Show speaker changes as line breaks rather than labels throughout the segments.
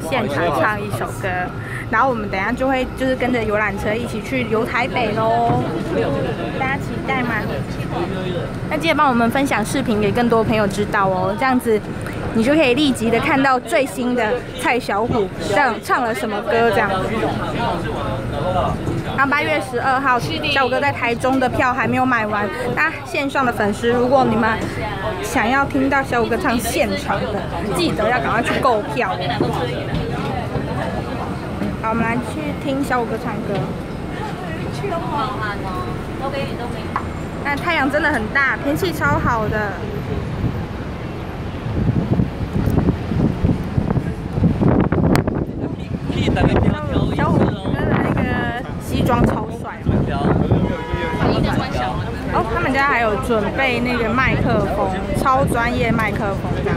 现
场唱一首歌，然后我们等下就会就是跟着游览车一起去游台北喽，大家期待吗？那记得帮我们分享视频给更多朋友知道哦，这样子你就可以立即的看到最新的蔡小虎这样唱了什么歌这样子。那八月十二号，小五哥在台中的票还没有买完。那线上的粉丝，如果你们想要听到小五哥唱现场的，记得要赶快去购票。好，我们来去听小五哥唱歌。去了吗？都给你，都给你。那太阳真的很大，天气超好的。装超帅。哦，他们家还有准备那个麦克风，超专业麦克风这样。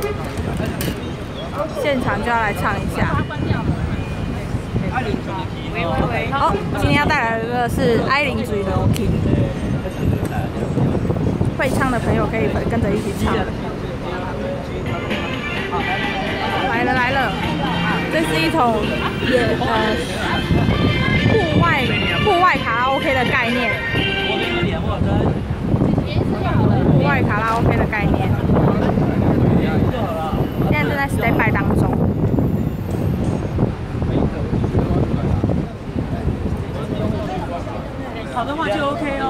现场就要来唱一下。哦，今天要带来的是艾琳嘴的 OK。会唱的朋友可以跟着一起唱。来了来了，这是一桶也呃户外户外卡拉 OK 的概念。户外卡拉 OK 的概念。现在正在 stay by 当中。
好的话就 OK 哦。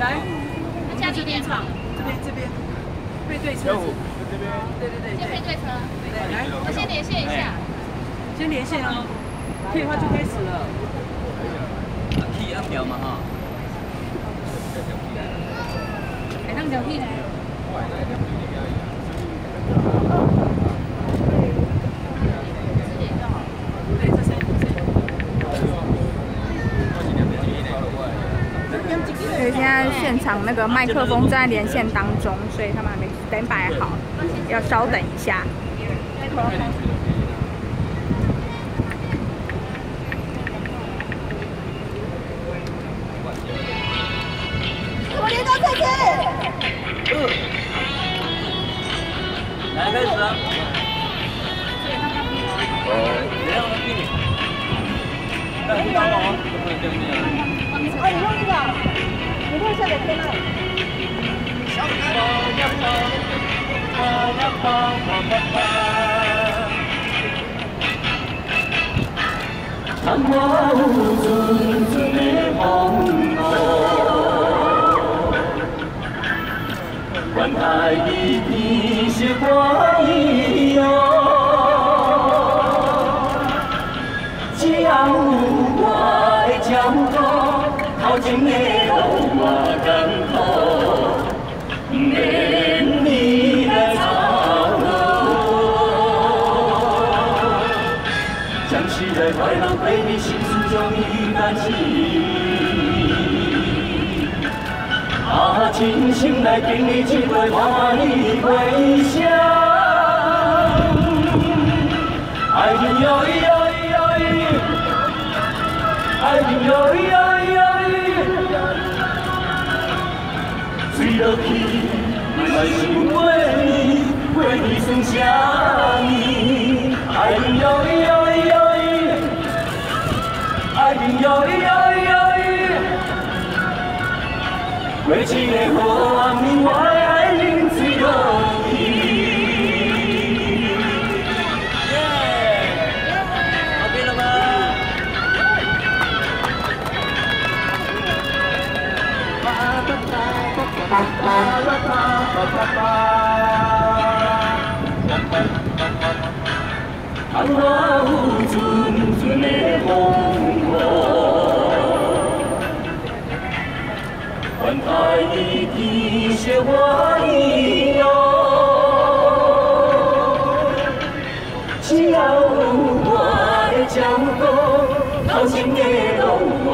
来，加这边唱，这边这边，配对车子，这边，对对对，这边对车，对，来，我先连线一下，先连线哦，可以的话就开始了。
可以按表嘛哈。
哎，那条 key 呢？对，这是。
因为现在现场那个麦克风在连线当中，所以他们还没等摆好，要稍等一下。
我连到这
嗯。来，开始了。哦，别让他逼你。哎，你帮忙。
啊，你用这个，你用下来可以吗？
繁华无尽尽的风波，观海的碧血光依哟，江外江头，靠近的路我跟头，连你来草路。想起来快乐陪你心诉中一担心。啊，静心来给你机会，花花的微笑。爱情有意有意醉了去，爱情为你为你剩下你。爱情哟伊哟伊哟伊，爱情有意有意有意。为起的火，你我爱情最容繁华无尽尽的风波，观海的滴血花依哟，江我的江头，靠近的路我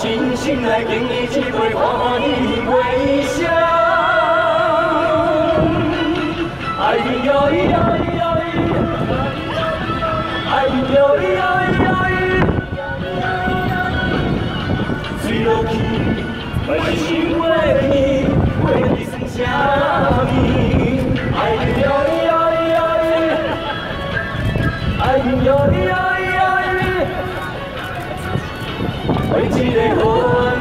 真，心来给你机会，花花的微笑。爱情有意有意有意，爱情有意有意有意。醉落去，为心为你，为你剩下你。爱情有意有意有意，爱情有意为一个好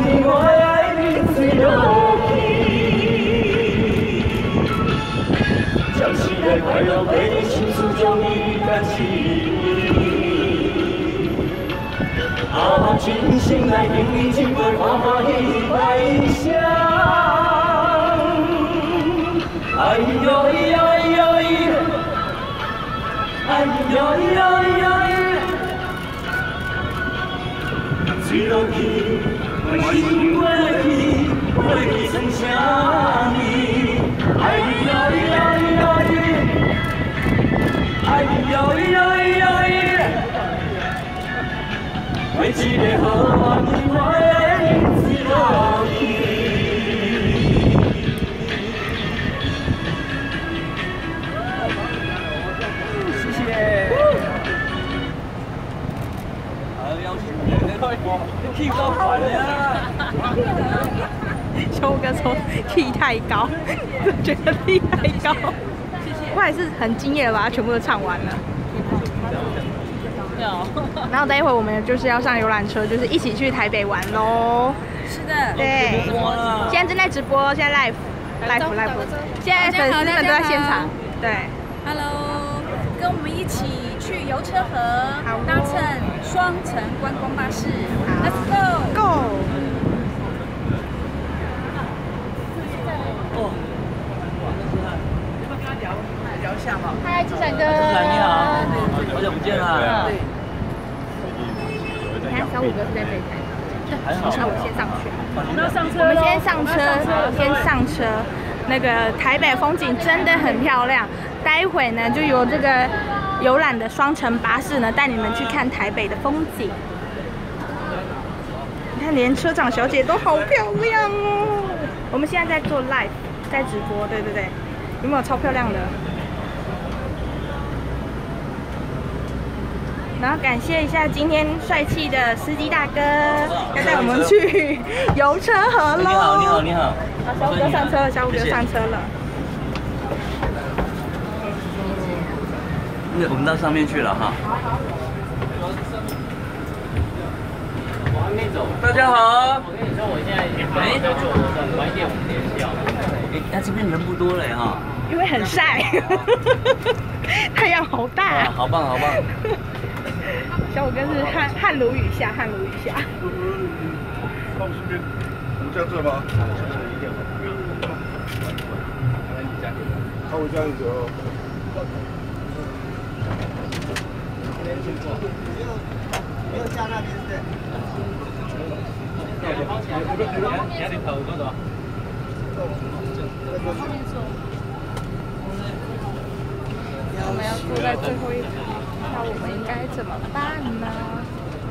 你，我的爱你醉落去。将时的快乐陪你心诉中一担心。啊，真心来给你，的微笑。爱有意有意有意，爱有意有意有意。为心为你，为你剩下你。爱有意有意有意，爱有意有意有意。为一个好你，我的日子
请你，我 keep 到烦呀！
秋哥说 key 太高，觉得 key 太高。我还是很敬业的把它全部都唱完了。然后待一会儿我们就是要上游览车，就是一起去台北玩喽。
是的，
对，现在正在直播，现在 live live live，现在粉丝们都在现场。对，
游车河
好哦，
搭乘双层观光巴士，Let's go。
Go！
哦，
嗨，志闪哥。
志闪你好，好久不见啦！
你看小五哥是在这里
还好。
那我先上去。
那上车
我们先上车，先上车。那个台北风景真的很漂亮，待会呢就由这个游览的双层巴士呢带你们去看台北的风景。你看，连车长小姐都好漂亮哦。我们现在在做 live，在直播，对对对，有没有超漂亮的？然后感谢一下今天帅气的司机大哥，要带我们去游车河喽。
你好，你好，你好。
啊，小五哥上车了，小五哥上车了。
我们到上面去了哈。
往那走。
大家好。
我跟你说，我现在没在做活动，晚一点我们联系好。
哎，那这边人不多了哈。
因为很晒，太阳好大。
好棒，好棒。
小五哥是汗汗如雨下，汗如雨下。
那我们这边，我们这样做吧。好，我这样子哦。
没有加那边是？
你要你头嗰度。
我们要坐在最后一排，那我们应该怎么办呢？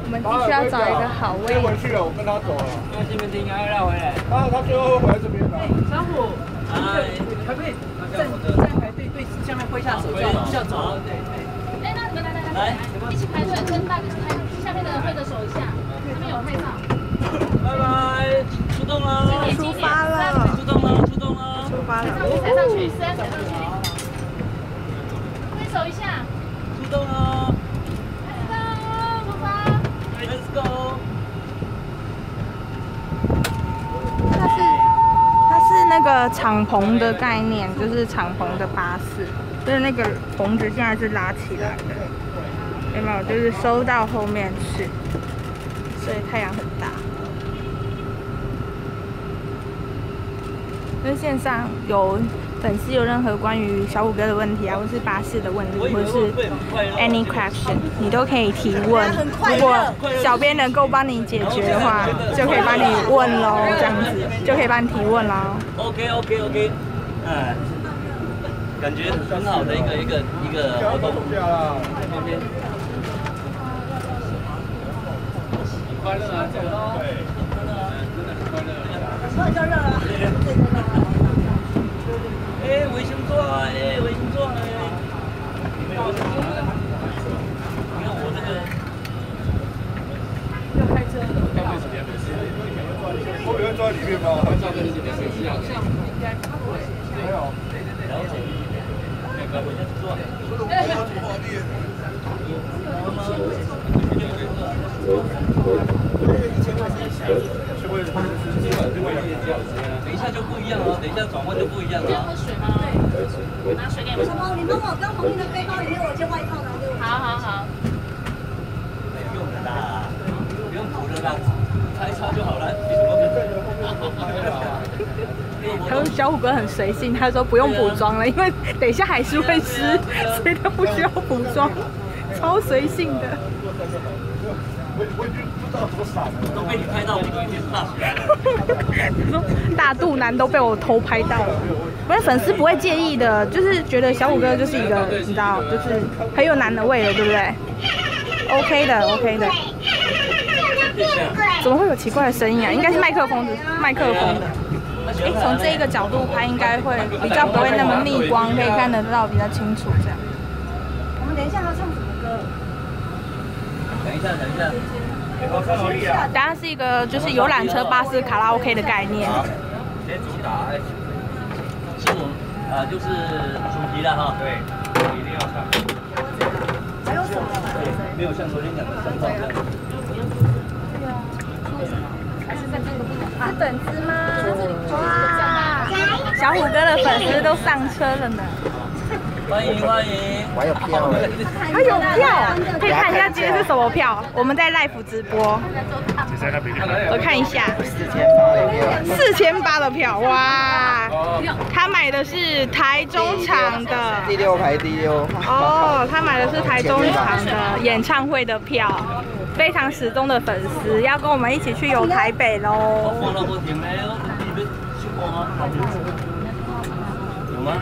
我们必须要找一个好位
先回去了，我跟他走了。
那西门町应该绕回来。
他他最后会回这边的。
小虎，可不可以站站排队对下面挥下手，就要走。对对。
哎，那你们来来来来，一起排队，跟大跟排下面的人挥手一下，他们有拍照。
拜拜，出动了，
出发了，
出动了，出动了，
出发了。
踩上去，踩上去，挥手一下。
出动了。
Let's go，出发。
Let's go。
它是它是那个敞篷的概念，就是敞篷的巴士，就是那个棚子现在是拉起来的，没有？就是收到后面去，所以太阳很大。就是线上有粉丝有任何关于小五哥的问题啊，或是巴士的问题，或者是 any question，你都可以提问。如果小编能够帮你解决的话，就可以帮你问喽，这样子就可以帮你提问喽。
OK OK OK，嗯，感觉很好的一个一个一个活动。
快乐啊，走喽！
快热了。哎，卫星座啊，哎，卫星座哎。你们有卫星座吗？你看我这个。
要开车了。
后面坐在里面吗？
这边是一样。
应该会。
没有。
了解。那个等一下就不一样了，等一下转弯就不一样了。
喝水吗？拿水给你们。
宝宝，你帮我跟红衣的背包里面有件外套拿给我。
好好好。
不用的啦，不用涂的啦，擦一擦就好了，
他说小虎哥很随性，他说不用补妆了，因为等一下还是会湿，所以他不需要补妆，超随性的。
我我已经不知道怎么闪了。
都被你拍到，我都已经大起来了。
大肚腩都被我偷拍到了，不是粉丝不会介意的，就是觉得小虎哥就是一个你知道，就是很有男的味了，对不对？OK 的，OK 的。怎么会有奇怪的声音啊？应该是麦克风的，麦克风的。哎，从这一个角度拍应该会比较不会那么逆光，可以看得到比较清楚这样。
我们等一下要唱什么歌？
等一下，等一
是一个就是游览车、巴士、卡拉 OK 的概念。
先主打，是我啊，就是主题了哈。对，一定要唱。
还有什么？
没有像昨天讲的声炮这样。
是粉丝吗？哇！小虎哥的粉丝都上车了呢。
欢迎欢迎。
我还有票哎。
还有票，可以看一下今天是什么票？我们在 live 直播。我看一下。
四千八的票。
四千八的票，哇！他买的是台中场的。
第六排第六。
哦，他买的是台中场的演唱会的票。
非常始终的粉丝，要跟我们一起去游台北喽。
有吗？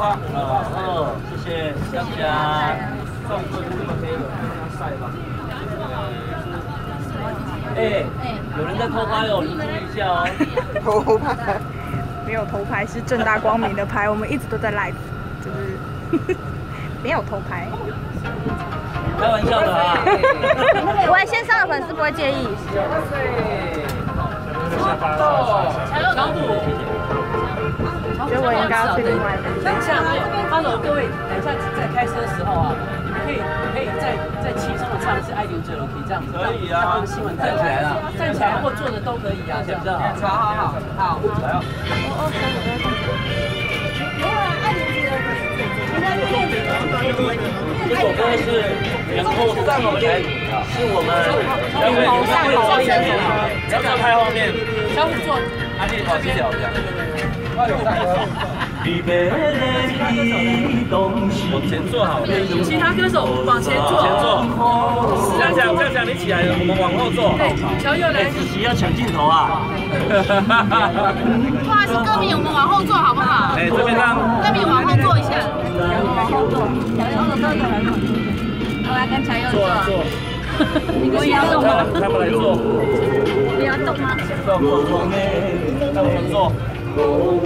哦，谢谢香香。放这么黑的，让它晒吧。哎，有人在偷拍哦，你注意一下哦。
偷拍？没有偷拍，是正大光明的拍。我们一直都在 live，就是 没有偷拍。
开玩笑的啊！
我线上的粉丝不会介意。觉得我应该要去另外一个。
等一下，Hello，各位，等一下在开车的时候啊，你们可以可以再再轻松的唱一次《爱情坠楼梯》这样子。
可以啊。
让新闻站起来了，站起来或坐着都可以啊，这样子。好好好，好，来啊。哦哦，
没有啊，爱情坠楼梯。
这首歌是然后上楼台是我们要不要
上楼先走？
要不要拍后面？
相互坐，
安利跑几条这样。往前坐好，
其他歌手往前坐，
前坐。这样讲，这样讲，你起来了，我们往后坐。
对，乔佑来。
自己要抢镜头啊！
不好意思，歌迷，我们往后坐好不好？
哎，这边让
歌迷往后坐一下。
往后坐，乔佑的哥哥来了。
我来跟乔佑
坐
坐。
坐。
你不要动吗？
他们来坐。
不要动吗？
坐坐坐，让我们坐。
好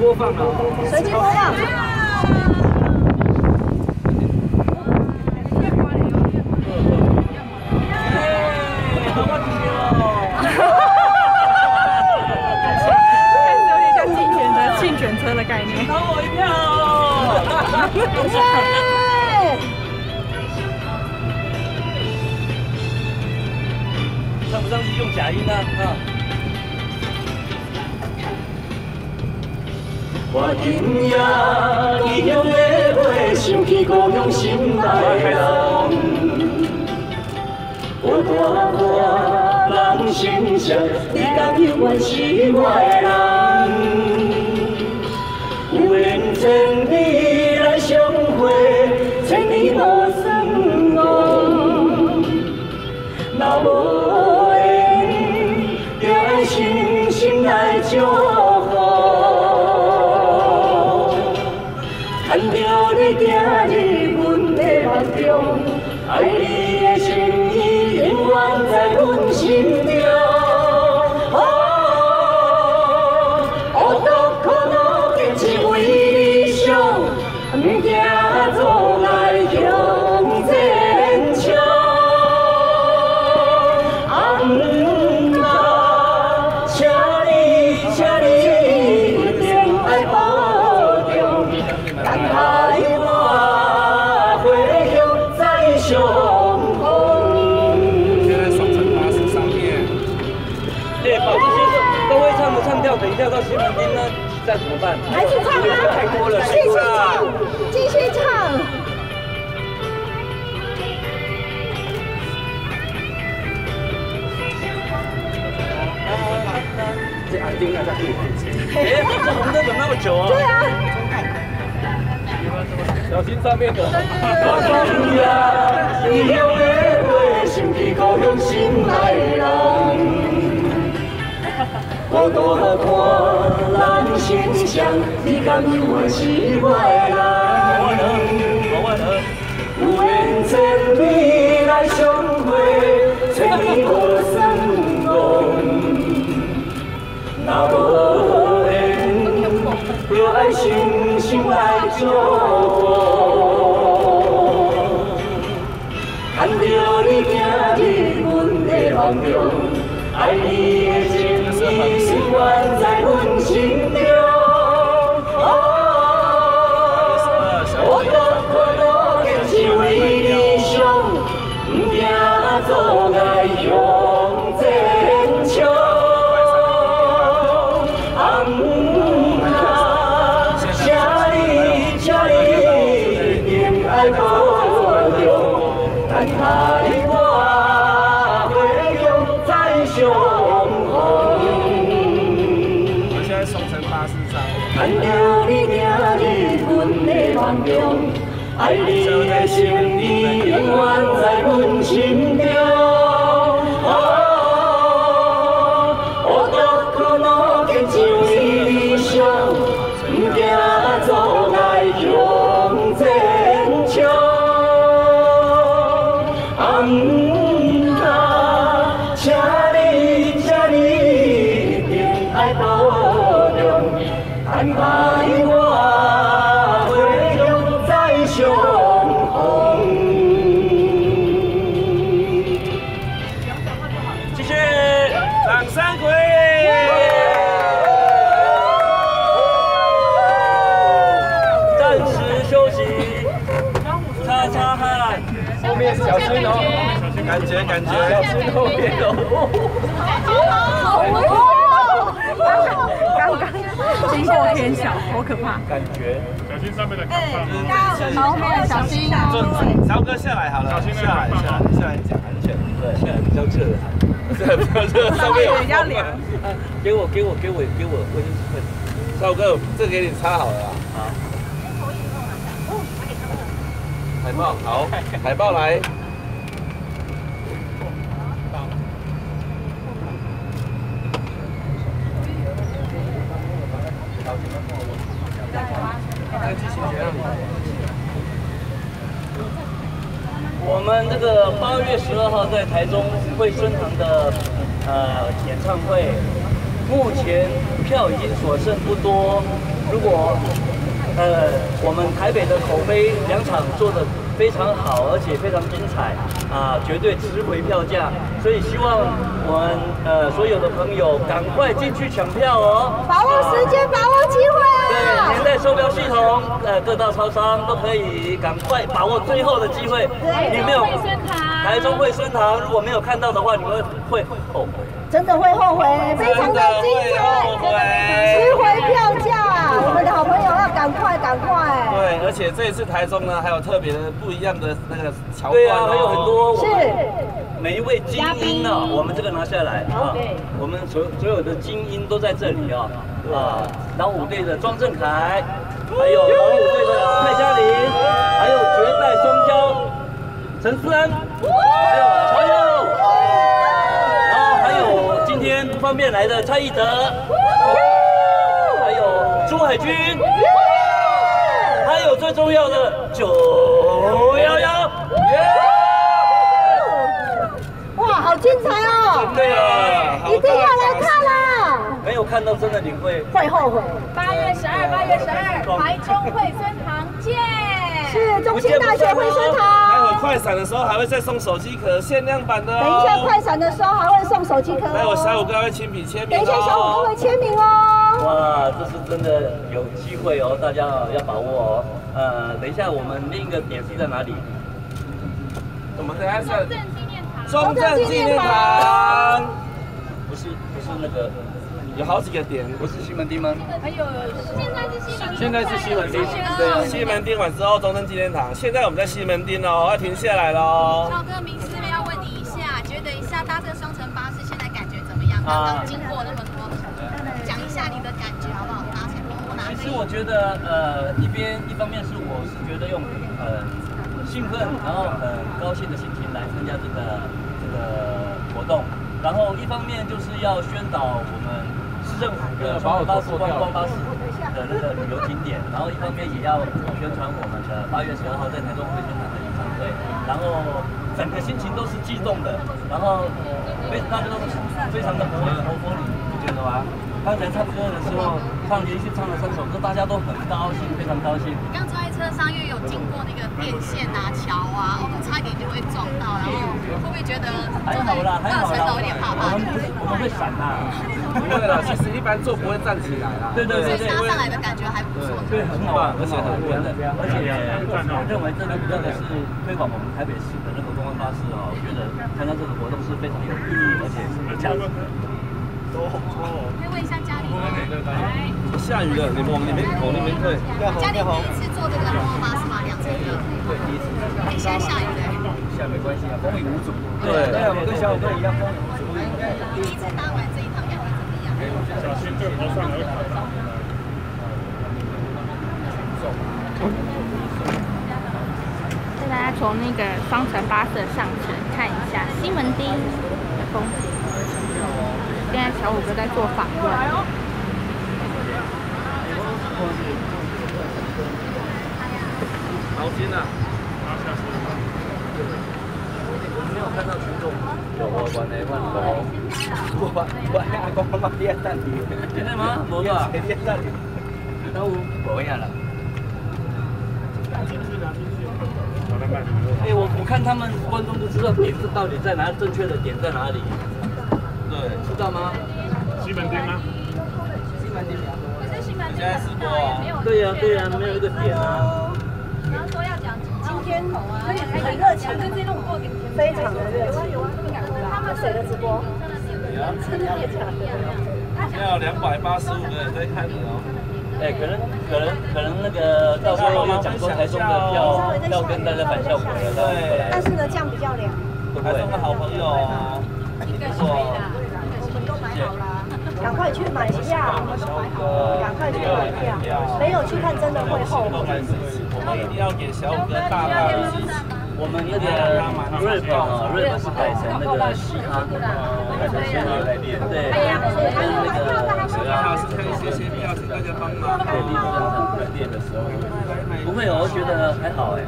播放了。
随机播放。
今夜异乡的花，想起故乡心内人。我大看人生上，你敢永远是我的人。有缘千里再
怎么办？
还是唱。啊！
太多了，
继续唱，继续唱。
这安定啊，下去。哎，这红灯怎么那么久啊？
对啊，
小心上面的。
我今夜异乡的花，想起故乡心内人。我大看人生相，你敢永远是我的人。有缘千里来相会，千里无相逢。若无缘，就爱深深来祝福。看着你行入阮的梦中，爱你的
感觉感觉，小心后面哦。
好危险哦！
刚刚惊破天晓，好可怕。
感觉。
小心上面的扛棒。
好，后面小心哦。
曹哥下来好了，下来下来下来讲安全，对，下来比较热，对，比较热，上面有
比较凉。
给我给我给我给我卫生纸，赵哥，这给你擦好了啊。好。海报好，海报来。我们这个八号在台中会孙堂的呃演唱会，目前票已经所剩不多。如果呃我们台北的口碑两场做的非常好，而且非常精彩，啊，绝对值回票价，所以希望我们呃所有的朋友赶快进去抢票哦，
把握时间，把握机会啊！
对，年代售票系统，呃，各大超商都可以赶快把握最后的机会。
对
你没有台中惠生堂，如果没有看到的话，你们会会后悔。
真的会后悔，非常的精彩，值回票价，我们的好朋友要赶快赶快。
对，而且这一次台中呢，还有特别的不一样的那个桥
对啊，还有很多。我
是。
们每一位精英呢，我们这个拿下来啊，我们所所有的精英都在这里啊啊，老虎队的庄正凯，还有老虎队的蔡嘉玲，还有绝代双骄陈思安，还有曹佑，然后还有今来的蔡义德，还有朱海军。还有最重要的九幺幺，
哇，好精彩哦！
对啊，
一定要来看啦，
没有看到真的你会
会后悔。
八月十二，八月十二，台中惠孙堂见。
是中心大学惠孙
待会
堂。
快闪的时候还会再送手机壳，限量版的哦。
等一下快闪的时候还会送手机壳哦。
还有小五哥会亲笔签名
等一下小五哥
哦。
会签名哦。
哇，这是真的有机会哦，大家要把握哦。呃，等一下我们另一个点是在哪里？
我们等一下
中正纪念堂。
中正纪念堂，
不是不是那个，
有好几个点。
不是西门町吗？
还有现在是西门町，
现在是西门町，
对啊，西门町完之后中正纪念堂，现在我们在西门町哦，要停下来喽。
超哥，明师要问你一下，觉得一下搭这个双层巴士现在感觉怎么样？刚
啊
刚经过那么多，讲一下你的感觉好不好？搭起来我拿
其实我觉得，呃，一边一方面是我是觉得用呃兴奋，然后很高兴的心情来参加这个这个活动，然后一方面就是要宣导我们市政府的双巴士观光巴士的那个旅游景点，然后一方面也要宣传我们的八月十二号在台中会宣传的演唱会，然后整个心情都是激动的，然后非大家都非常的活活泼你不觉得吗？刚才唱歌的时候，唱连续唱了三首歌，大家都很高兴，非常高兴。
刚坐在车上，因为有经过那个电线啊、桥啊，我们差一点就会撞到，然后会不会觉得
还好啦，还好啦，
二层楼有点怕怕？
我们不是我们会闪呐。
不会啦，其实一般坐不会站起来啦。
对对对对
所以搭上来的感觉还不错。
对，很好玩，而且很玩的，而且我认为这个真的是推广我们台北市的那个公关巴士哦，我觉得参加这个活动是非常有意义，而且是有价值的。
可以问一下嘉玲吗？
下雨了，你们往那边往那边退。
嘉玲第一次坐这个公共巴士吗？两层的。
对，第一次。
哎，现在下雨了。
下没关系啊，风雨无阻。
对
对啊，我跟小五哥一样，风雨无阻。
第一次搭完？
小心这头上会卡到。
带大家从那个双层巴士上层看一下西门町的风景。现在小五哥在做访问。
毛巾啊，
没有看到我我我我阿公妈爹蛋里，真的吗？无吧？爹蛋里，都无呀了。哎，我我看他们观众不知道点是到底在哪，正确的点在哪里？
对，
知道吗？
西门町吗？
西门町
直播啊。
对呀对呀，没有一个点啊。
然后说要讲今天
很热情，非常的热情。播？真的假的？
要两百八十五个人在看的哦。
哎，可能可能可能那个到时候有讲说台中的票要跟大家反效果了，
对
但是呢，这样比较凉。
会不会
台中？的好朋友哦，不错。
我们都买好了，赶快去买票，赶快去买票。没有去看真的会后悔。
我们一定要给小五哥大大的支持。
我们那个 rap 啊，rap 是改成那个嘻哈，改成嘻哈来练，对，跟那个
主要还是看一些些票，请大家帮忙。
对立正常来练的时候，不会哦，我觉得还好哎，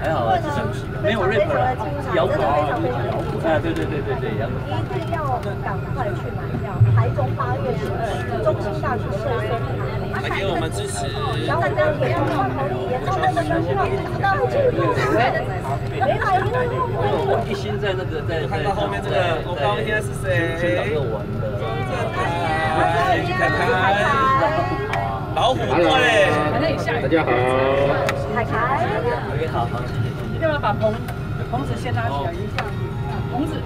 还好啊，至少没有 rap 了，摇滚啊，对对对对对，摇滚。
一定要赶快去买票。台中八月十二，中心大学社分
来给我们支持。
小五哥演唱会，演唱会的时候需要打到记录，没买票
我一心在那个在
看到后面这个，我不知道今天是谁。
宣导这个玩的。
看看，老虎队。
大家好。
海凯。
好好，谢谢谢谢。
要不要把棚棚子先拉起来一下？棚子。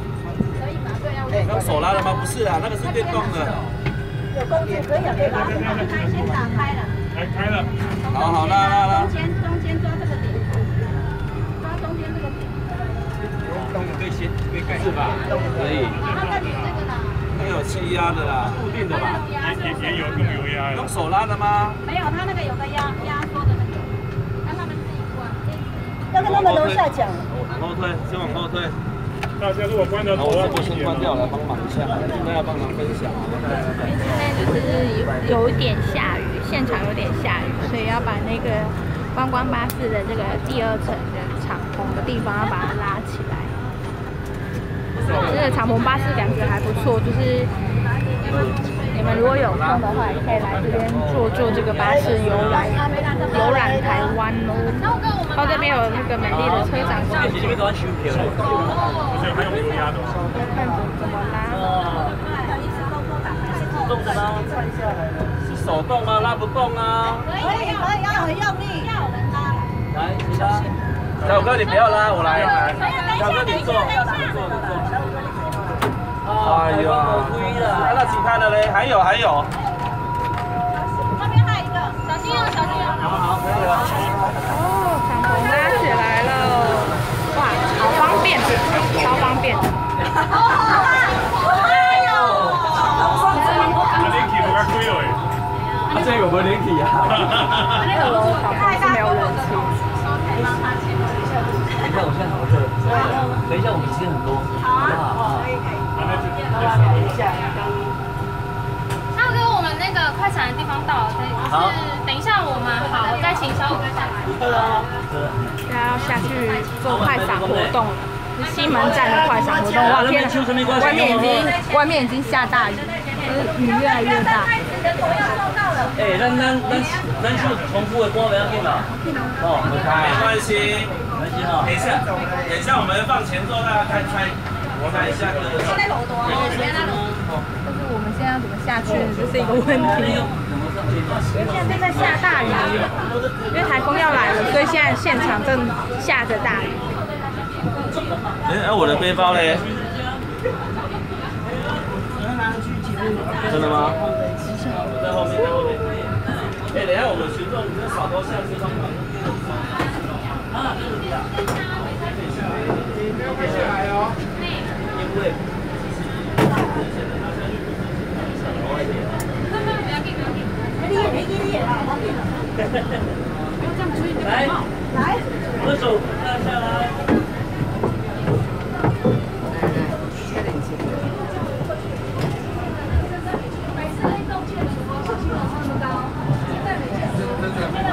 可以吗？对啊。
用手拉的吗？不是啊，那个是电动的。
有工具可以啊，可以把它先打开了。
开开了。
好好拉拉拉。
中间中间抓这个点，抓中间这个点。
可以先可以盖是吧？
可以。
它那里那个啦。
那有气压的啦，
固定的吧？
也也有用油压的。
用手拉的吗？
没有，他那个有个压压缩的那个，让他们自己关。
要跟他们楼下讲。
往后退，先往后退。
大家如果关着头，
我我先关掉来帮忙一下，现在要帮忙分享。
现在就是有有点下雨，现场有点下雨，所以要把那个观光巴士的这个第二层的敞篷的地方要把它拉这个敞篷巴士感觉还不错，就是你们如果有空的话，也可以来这边坐坐这个巴士游览游览台湾哦。然后这边有那个美丽的车长公主。
而且还有油压的。
看怎怎么拉。
是动的吗？是手动吗？拉不动啊？
可以可以，要很用力。
要人拉。
来，你拉。
小哥，你不要拉，我来。小哥，你坐。哎呦，那其他的嘞？还有还有。
那边还有一个，小心哦，小心哦。
好好，可以了。
哦，敞篷拉起来了，哇，好方便，超方便。
哎呦！
啊，连气都较贵了诶。
啊，这个有没连体啊？
那个敞篷是没有冷气。
你看我现在好热，等一下我们时间很多，好不好？可以可以。
浩哥，我们那个快闪的地方到了，等就是等一下我们好再请小五哥下来。
现在要下去做快闪活动，了西门站的快闪活动。哇天哪，外面已经外面已经下大雨，就是雨越来越大。
哎，咱咱咱咱是重复的歌不要紧啦，哦，
没关系，
没关系哈。
等一下，等一下我们放前座，大家开猜。我看一下歌。
就是我们现在要怎么下去，这是一个问题。因为现在正在下大雨，因为台风要来了，所以现在现场正下着大雨。
哎，我的背包嘞？真的吗？哎，等下我们群众跟扫头像是方法。啊，这里啊。
不要下来哦。
为。
来，来，二手拿下来。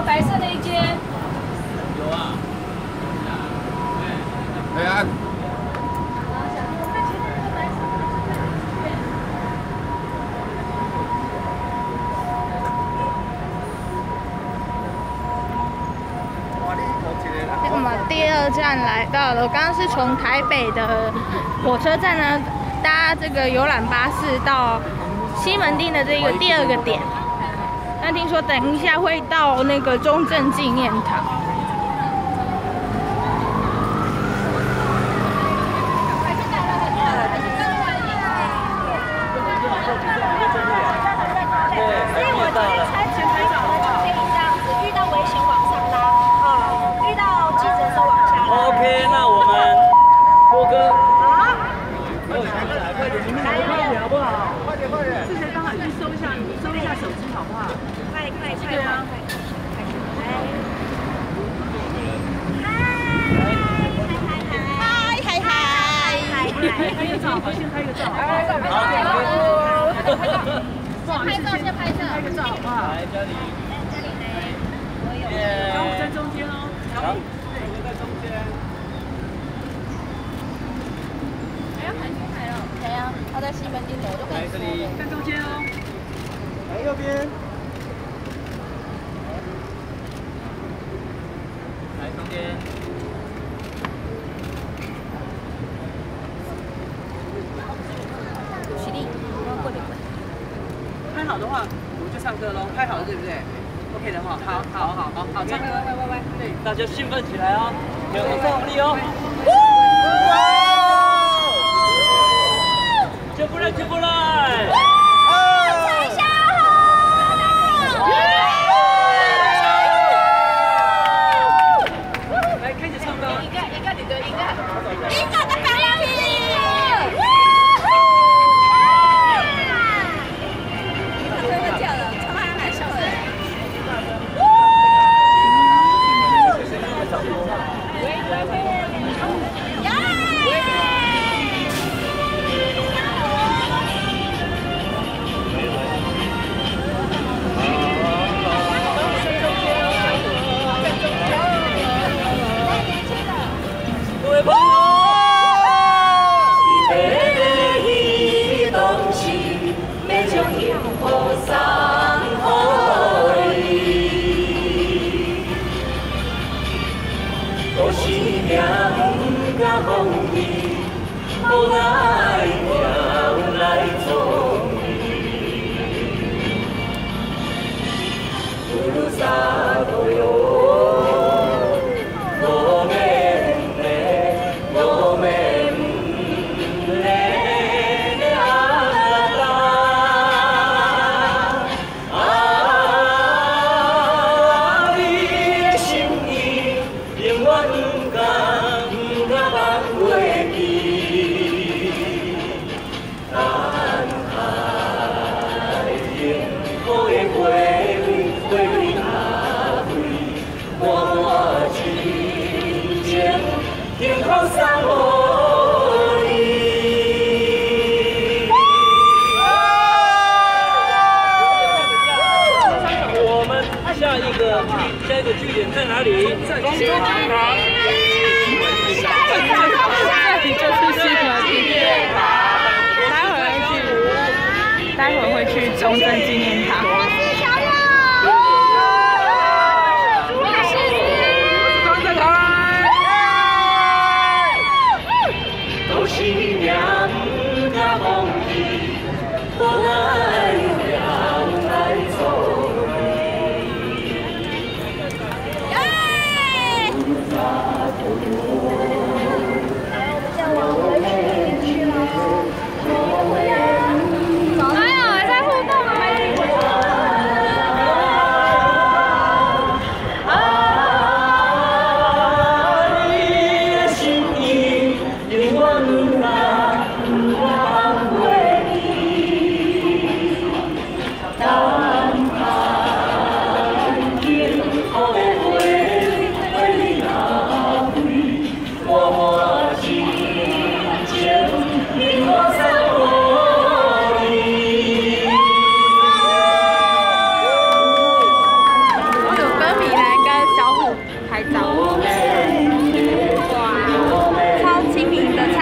白色的一间。
有啊。
哎呀。
我们第二来到了，我刚刚是从台北的火车站呢搭这个游览巴士到西门町的这个第二个点。那听说等一下会到那个中正纪念堂。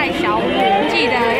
太
小，
我
记
得。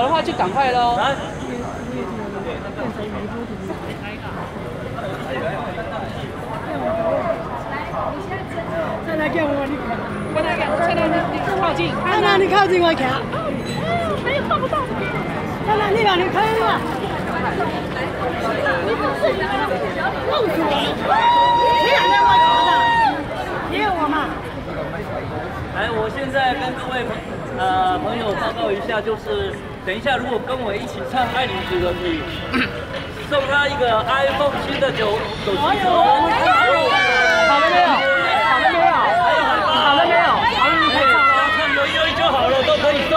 好
的话就赶快喽。
再来我，你看，
再来，你靠近，
没看。
不到。
再来你，你？你不是我？来，我现在跟各位朋
呃朋友报告一下，就是等一下如果跟我一起唱《爱你值得你》，送他一个 iPhone 新的九手机。好了没有？好了没有？好了没有？好了没有？要唱有一有就好了，都可以送。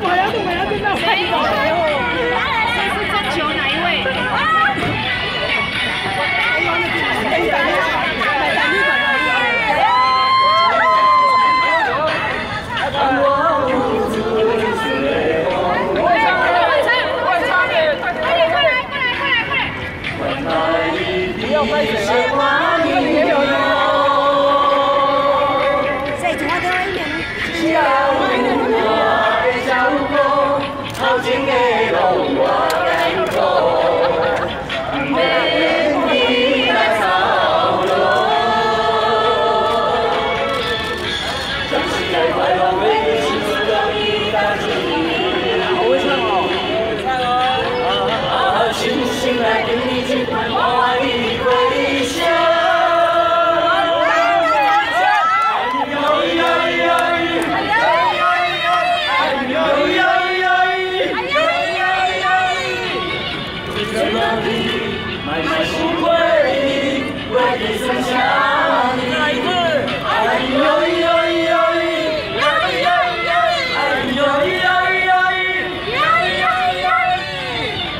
我要我要听到拍手。
这是征求哪一位？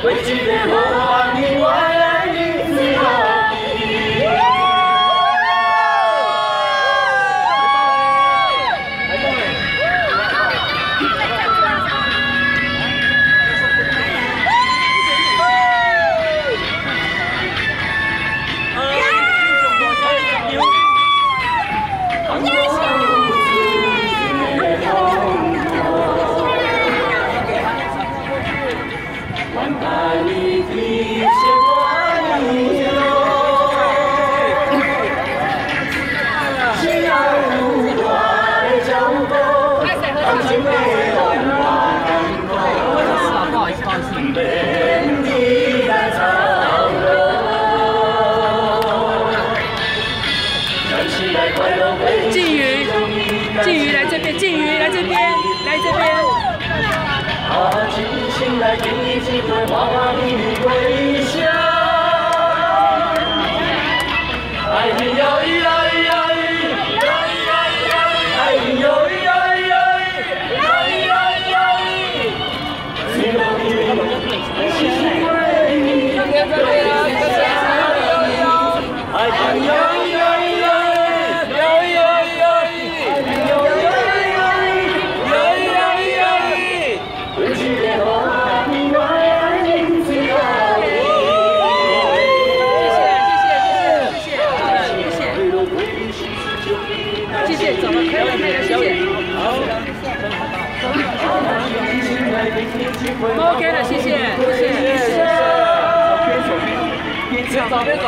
呦，为记得我你，我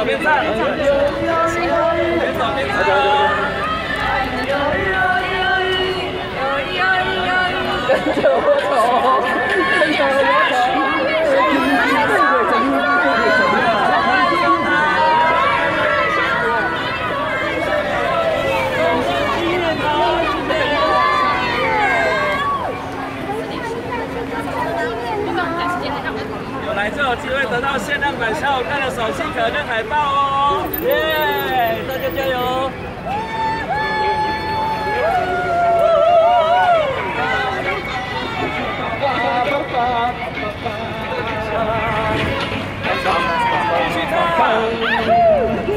边走
边走边，走边
跟着我走，跟着
有来就有机会得到限量版小好看的手机壳跟海报哦！耶，大家加油！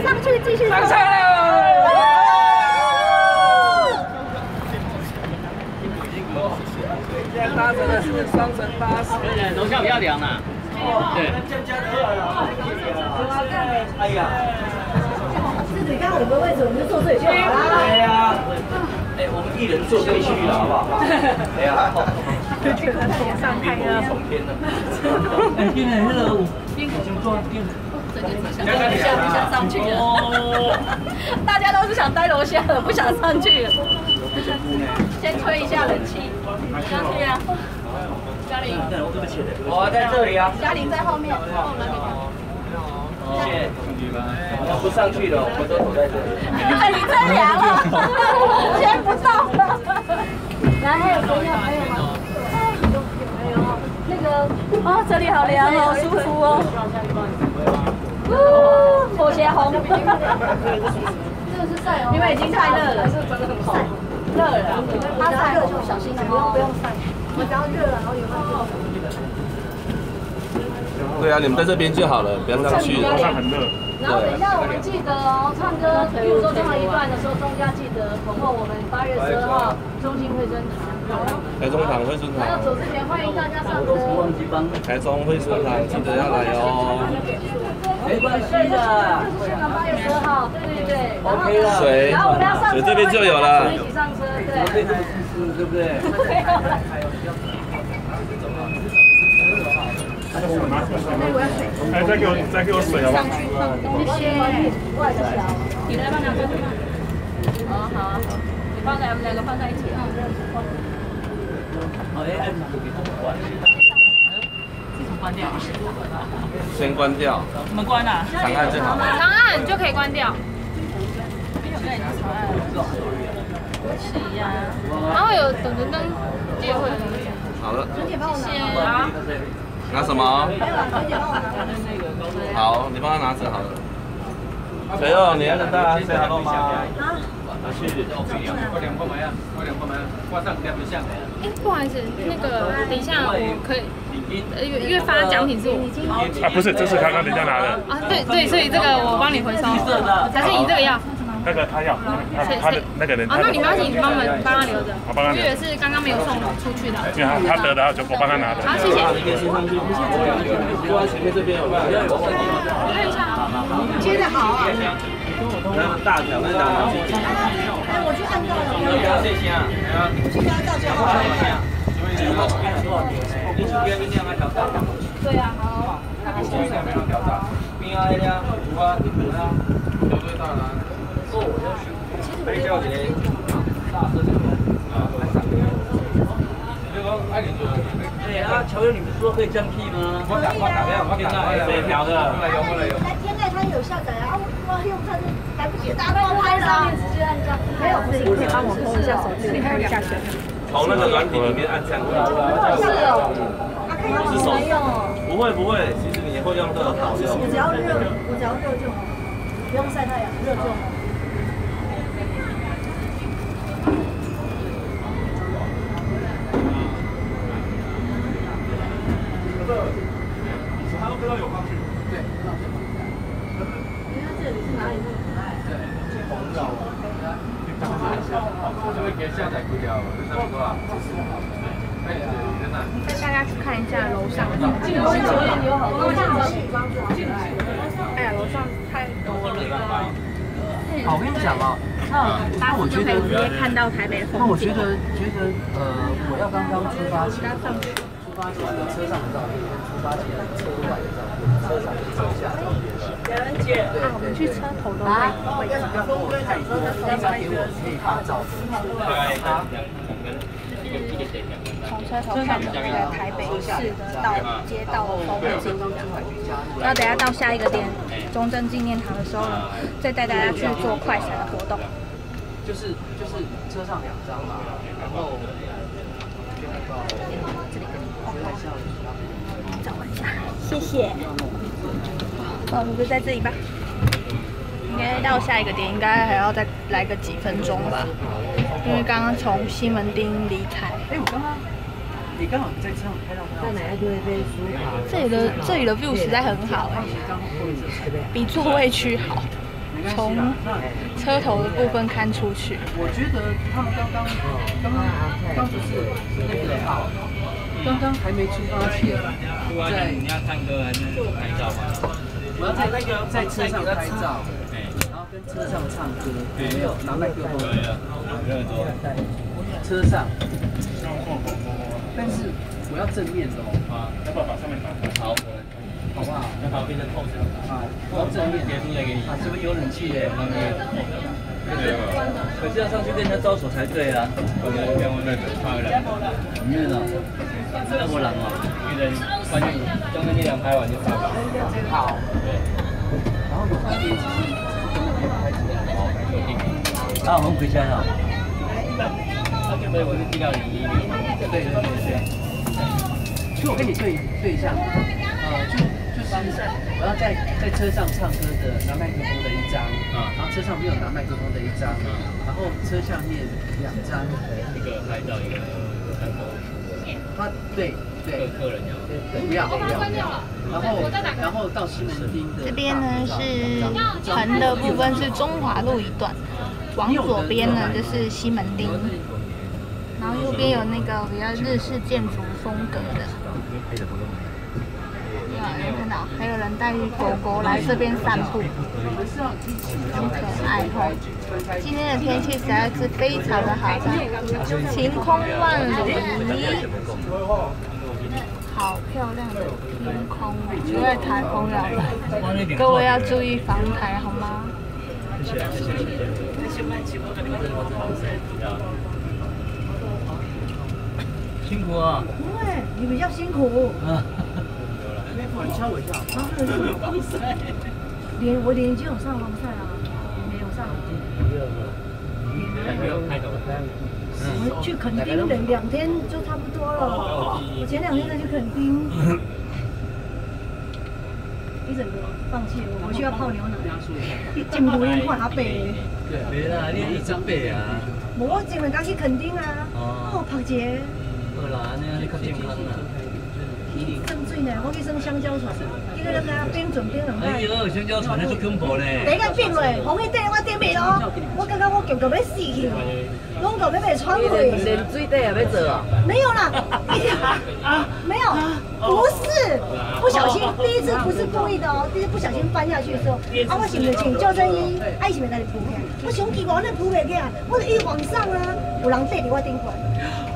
上去继续
上菜了！现在搭乘的是双层巴士，
楼下不要凉了。对。
哎呀，
自己看我们的位置，我们就坐这里就好了。
对呀，哎，我们一人坐这一区了，好不好？哎呀，还好。
上太阳。
哎，今天那个边口先坐边。
想下不想上去了，大家都是想待楼下的，不想上去了。先吹一下冷气，上去啊！嘉玲，
我在这里啊。
嘉玲在后面。
谢谢。我们不上去了，我们都躲在这里。
哎，你太凉了，先不到了。来，还有？谁要？还有？吗？还有，那个，哦，这里好凉哦，舒服哦。哦，拖鞋红。这个是晒哦，因为已经太热了，是真的很好。热了，它晒热就小心，不用不用晒。我只要热了，然后有没有？
对啊，你们在这边就好了，不要上去。
楼上很热。
然后等一下，我们记得哦，唱歌，比如说最后一段的时候，中间记得恐吓我们八月十二号中心会生堂。
台中堂会顺堂。
还有走之前欢迎大家上车。
台中会顺堂，记得要来哦。
没关系的。
就是八月十二号，对对对。然后呢？
水，
然后我们要上车，
水这边就有了。
一起上车，对。
这么自私，对不对？
哎，再给我，再给我水好不好？
谢谢。你来帮两个。哦，好。你放在我们两个放在一起啊。
好，哎，关。自从关掉。
先关掉。
怎么关啊？
长按就好。
长按就可以关掉。
是呀。
然后有噔噔噔，就会。
好了。
谢谢。
拿什么？好，你帮他拿着好了。谁哦？你要跟大家 say hello 吗？
拿去，快点过门啊！快点过来，挂上两对象。
哎，不好意思，那个等一下我可以，呃，因为因为发奖品是我。
啊，不是，这是刚刚人家拿的。
啊，对对，所以这个我帮你回收。还是你这个要？
那个他要，他他的那个人。
啊，那你们要请帮们帮他留着。
我帮他留。
我以为是刚刚没有送出去的。
因为他他得的，就我帮他拿的。
好，谢谢。
坐在前面这边有没有？
看一下。
接的好。啊。
那大条，那大条。
哎，我去按照。了。
不要谢谢啊！
我去按到就好了。
对啊，好。
边啊，那个，五啊，五啊，有味道啦。可以叫一个大色的，啊。你讲爱你做。
哎啊，乔友，你不是说可以降 key 吗？
我打我打我打谁调的？
来天籁它有下载啊，我用它就来不及打光拍上面直接按这样。没有，自己可以帮我偷一下手机，里还有下选。
从那个软体里面按这样。
是哦。
是手。不会不会，其实你会用这个好用。
我只要热，我只要热就好，不用晒太阳，热就好。
带大家去看一下楼上。哎呀，楼上太多了。
好，我跟你讲啊，那我觉得
直接看到台北风。
那我觉得觉得呃，我要刚刚出发前，出发前的车上的照片，出发前车外的照片，车上的车下照片。
啊，我们去车头的位置。从车头看的那个台北市的道街道风景。然后等下到下一个点中正纪念堂的时候呢，再带大家去做快闪的活动。
就是就是车上两张嘛，然后
找一下，谢谢。那我们就在这里吧。应该到下一个点，应该还要再来个几分钟吧，因为刚刚从西门町离开。
哎，我刚刚，你刚好在车上拍到他。在哪一
边这里的这里的 view 实在很好哎，比座位区好。从车头的部分看出去。
我觉得他们刚刚刚刚刚不是那个号，刚刚还没出发前，在你要唱歌还是拍照吗？我要在那个在车上。拍照。然后跟车上唱歌，没有拿麦克风，有很多。车上，但是我要正面的哦。啊，要不要把上面打开？好，好不好？要把变成透墙。啊，我要正面叠出来给你。啊，是不是有冷气耶？那边。可是要上去跟人家招手才对啊。我们跟外面拍了。里面呢？那么冷啊！一人关键将那力量拍完就发了。好。对。然后有关键。啊，我们回家了。
对，我是记到零一零。
对对对对。其实我跟你对对一下，呃，就就是我要在在车上唱歌的拿麦克风的一张，啊，然后车上没有拿麦克风的一张，啊，然后车下面两张，
一个拍照一个
对对，
客人要，
不要不要。然后然后到西门町的。
这边呢是横的部分是中华路一段，往左边呢就是西门町，然后右边有那个比较日式建筑风格的。有看到，还有人带狗狗来这边散步，很可爱哦。今天的天气实在是非常的好，晴空万里，好漂亮的天空，因为台风要来，各位要注意防台好吗？
辛苦啊！
不会，你比较辛苦。
你敲我一下。
啊，是什么？脸我脸已经有上防晒了，没有上。
没有开头。
我去垦丁两两天就差不多了。我前两天才去垦丁，一整个放弃，我回去要泡牛奶。进不因换阿伯。
对，没啦，你一张背啊。
我今日刚去垦丁啊，哦，拍节。
好啦，安尼你较健康啦。
我去生香蕉船，这个那个冰准冰两摆。
哎呦，香蕉船那足恐怖呢。
第一个冰落，红一点我顶袂咯，我感觉我脚脚要死去，拢脚要被穿过。
连水底也要做啊？
没有啦，没有，不是，不小心，第一次不是故意的哦，第一次不小心翻下去的时候，啊，我是不是穿救生衣？啊，伊是不是在里扑起来？我想奇怪，那扑袂起来，我就一往上啊，有人缀伫我顶管。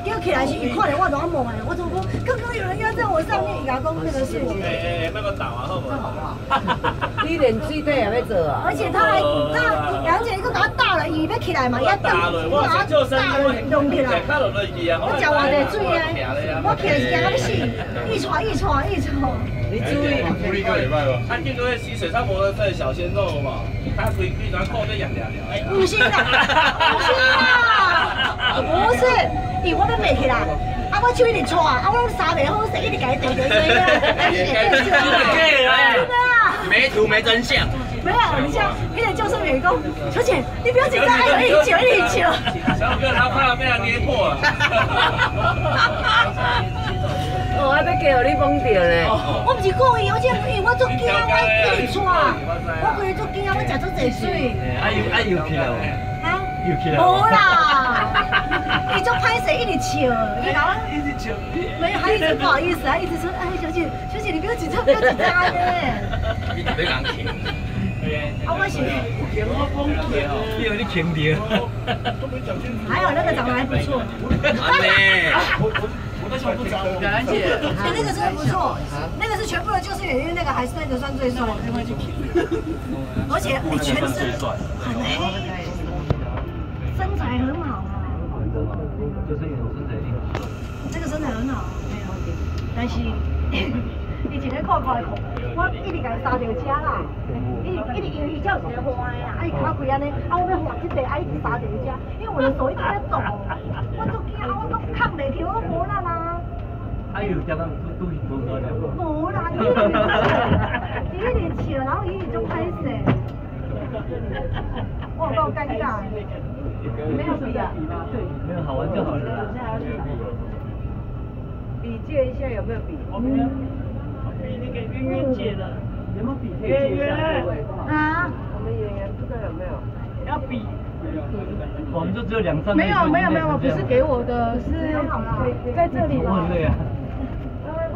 叫起来时，一看到我都猛哎！我怎么？刚刚有人压在我上面，牙公那个是我。
哎，那个打完好不好？
你连水底也要做啊？
而且他还，他杨姐一个给他打了，伊要起来嘛，一蹬，我把他打了，弄起来。我脚往在水啊！我起来是惊死，一喘一喘一喘。
你注意，福利个礼拜吧。他见到那洗水上摩托车小鲜肉嘛，他推推然后在痒痒痒。
不是啦，不是啦，不是。伊我都袂起来，啊我手一直搓，啊我拢三袂好势，一直甲伊对对对啊，真的啊，
没图没真相。
没有，你像那个救生员工，小姐你不要紧张，还有一起一起救。
小哥他怕被他捏破了。
我还要叫你懵掉咧。
我不是故意，我只因为我做惊，我一直搓，我规日做惊，我食足济水。
哎呦哎呦，气了呦起来
啊？无啦，你就拍谁一直笑，你搞
一直笑，
没有，还一直不好意思，还一直说，哎，小姐，小姐，你不要紧张，不要紧张
嘞。你特别敢听。
啊，我是。
你有你轻点。
还有那个长得还不错。
雅兰姐，
哎，那个真的不错，那个是全部的救生员，因为那个还是那个算最帅的。而且你，全身很黑。身材很好啊，
就是有身材很好。
这个身材很好，但是以前咧看看看，我一直甲伊杀着车啦，一一直因为伊叫一个花呀，啊伊脚开安尼，啊我要换一个，啊一直杀着车，因为我的手一直在抖，我都惊，我都扛袂起，我都无啦啦。
还有加上都都是多高的？
无啦，伊一直笑，然后伊就拍死，我好尴尬。没有比啊，
对，没有好玩就好了。
比借一下有没有比？
嗯。
比你给圆圆有没有比？
圆圆。啊？
我们演员不知道有没有？
要比。
我们就只有两三。
没有没有没有，不是给我的，是在这里
了。对呀。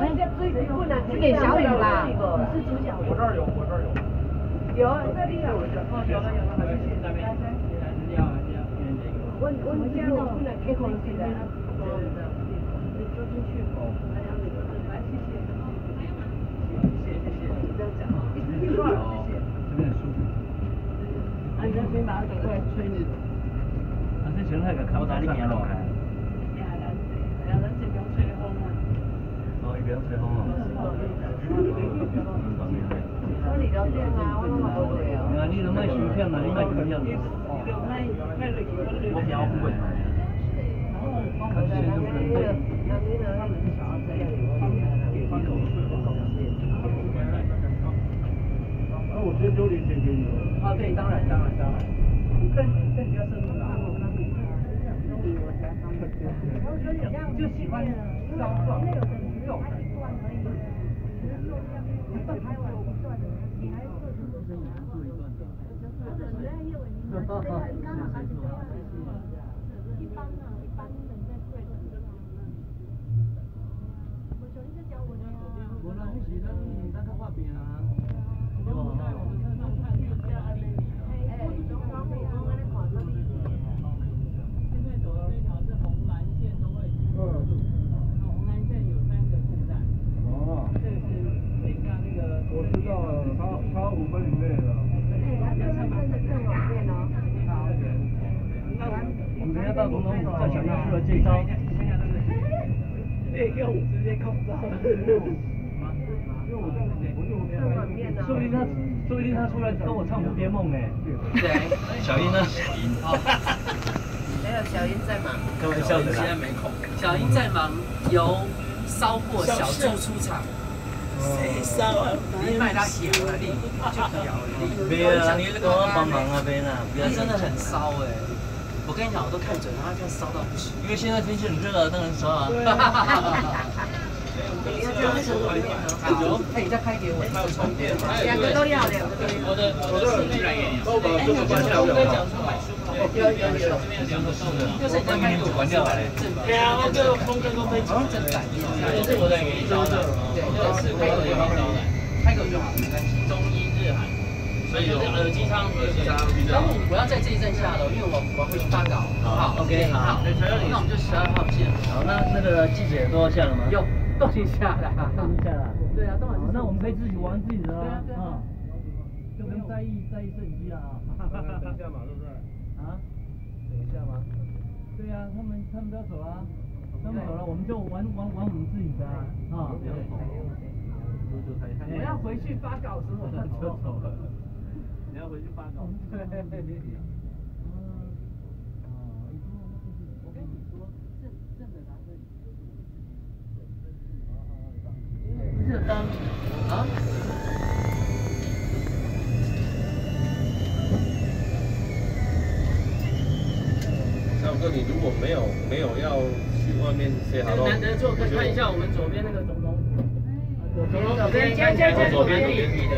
是给小雨啦。我是主角。
我这儿有，我这儿有。
有，这里有。谢谢。我我们家的不能开空气的，你坐进去。来，谢谢。谢谢谢谢，这样讲。一直转，谢谢。这边很舒服。啊，你那边把它赶快吹你。
啊，这前那个看不到你面了。
吹风啊。
哦，也不用吹风啊。
我里头电啊，我拢冇吹哦。
啊，你都卖薯片啊，你卖薯片。我比较会。
那我先丢零钱给你。
啊，对，当然，当然，当然。但但你要慎重啊。就喜欢骚壮肉。无啦，迄是咱咱较发病啊。现在走的这条是红蓝线都会入驻，然后红蓝线有三个进站，
哦，
这个是等一下那个
我知道了，差差五分以内了。
我们等下到总统府叫小英说了这一招。哎，给我直接控制。说不定他，说不定他出来跟我唱《蝴蝶梦》呢。
对，小英呢？
小英没有，小英在忙。
开玩笑的啦。
现在没空。小英在忙，由烧货小猪出场。谁烧啊？你卖他摇了力，就摇了力。
没有啊，你是跟我帮忙啊，边啊，不要
真的很烧哎。我跟你讲，我都看准了，他看烧到不行。
因为现在天气很热啊，当然烧啊。
有，哎，你再开给我。还有充电？
两个都要，两个。
我的我的手机来给你。
那我把这个关掉
我跟你讲说买书嘛。有有有。
两个是的，
就是你开给我
关掉了。
对啊，这个风跟都飞正反面。
这我再给你招的。
对，是开口就好，开口就好，没关系。
中医日韩。所以就是耳机插上去，插上去这样。
我要在这一站下楼，因为我我会去发稿。好
，OK，好。
那我们就十二号见。
好，那那个记者都要下了吗？
有，都已经下
啦，动一下啦。
对啊，动一下。
那我们可以自己玩自己的
啊啊。
就不用在意在意摄影机了 啊。
等一下嘛，对不对？
啊？
等一下吗？
对啊，他们他们都要走了，他们走了，我们就玩玩玩我们自己的啊。啊。
我要回去发稿时候 就走了。
你要回去发稿。对。
我跟你说，正正的拿这里。
不是当啊？
小哥，你如果没有没有要去外面 say hello，
难得做客，看一下我们左边那个总统。
左边，左边，左边立体的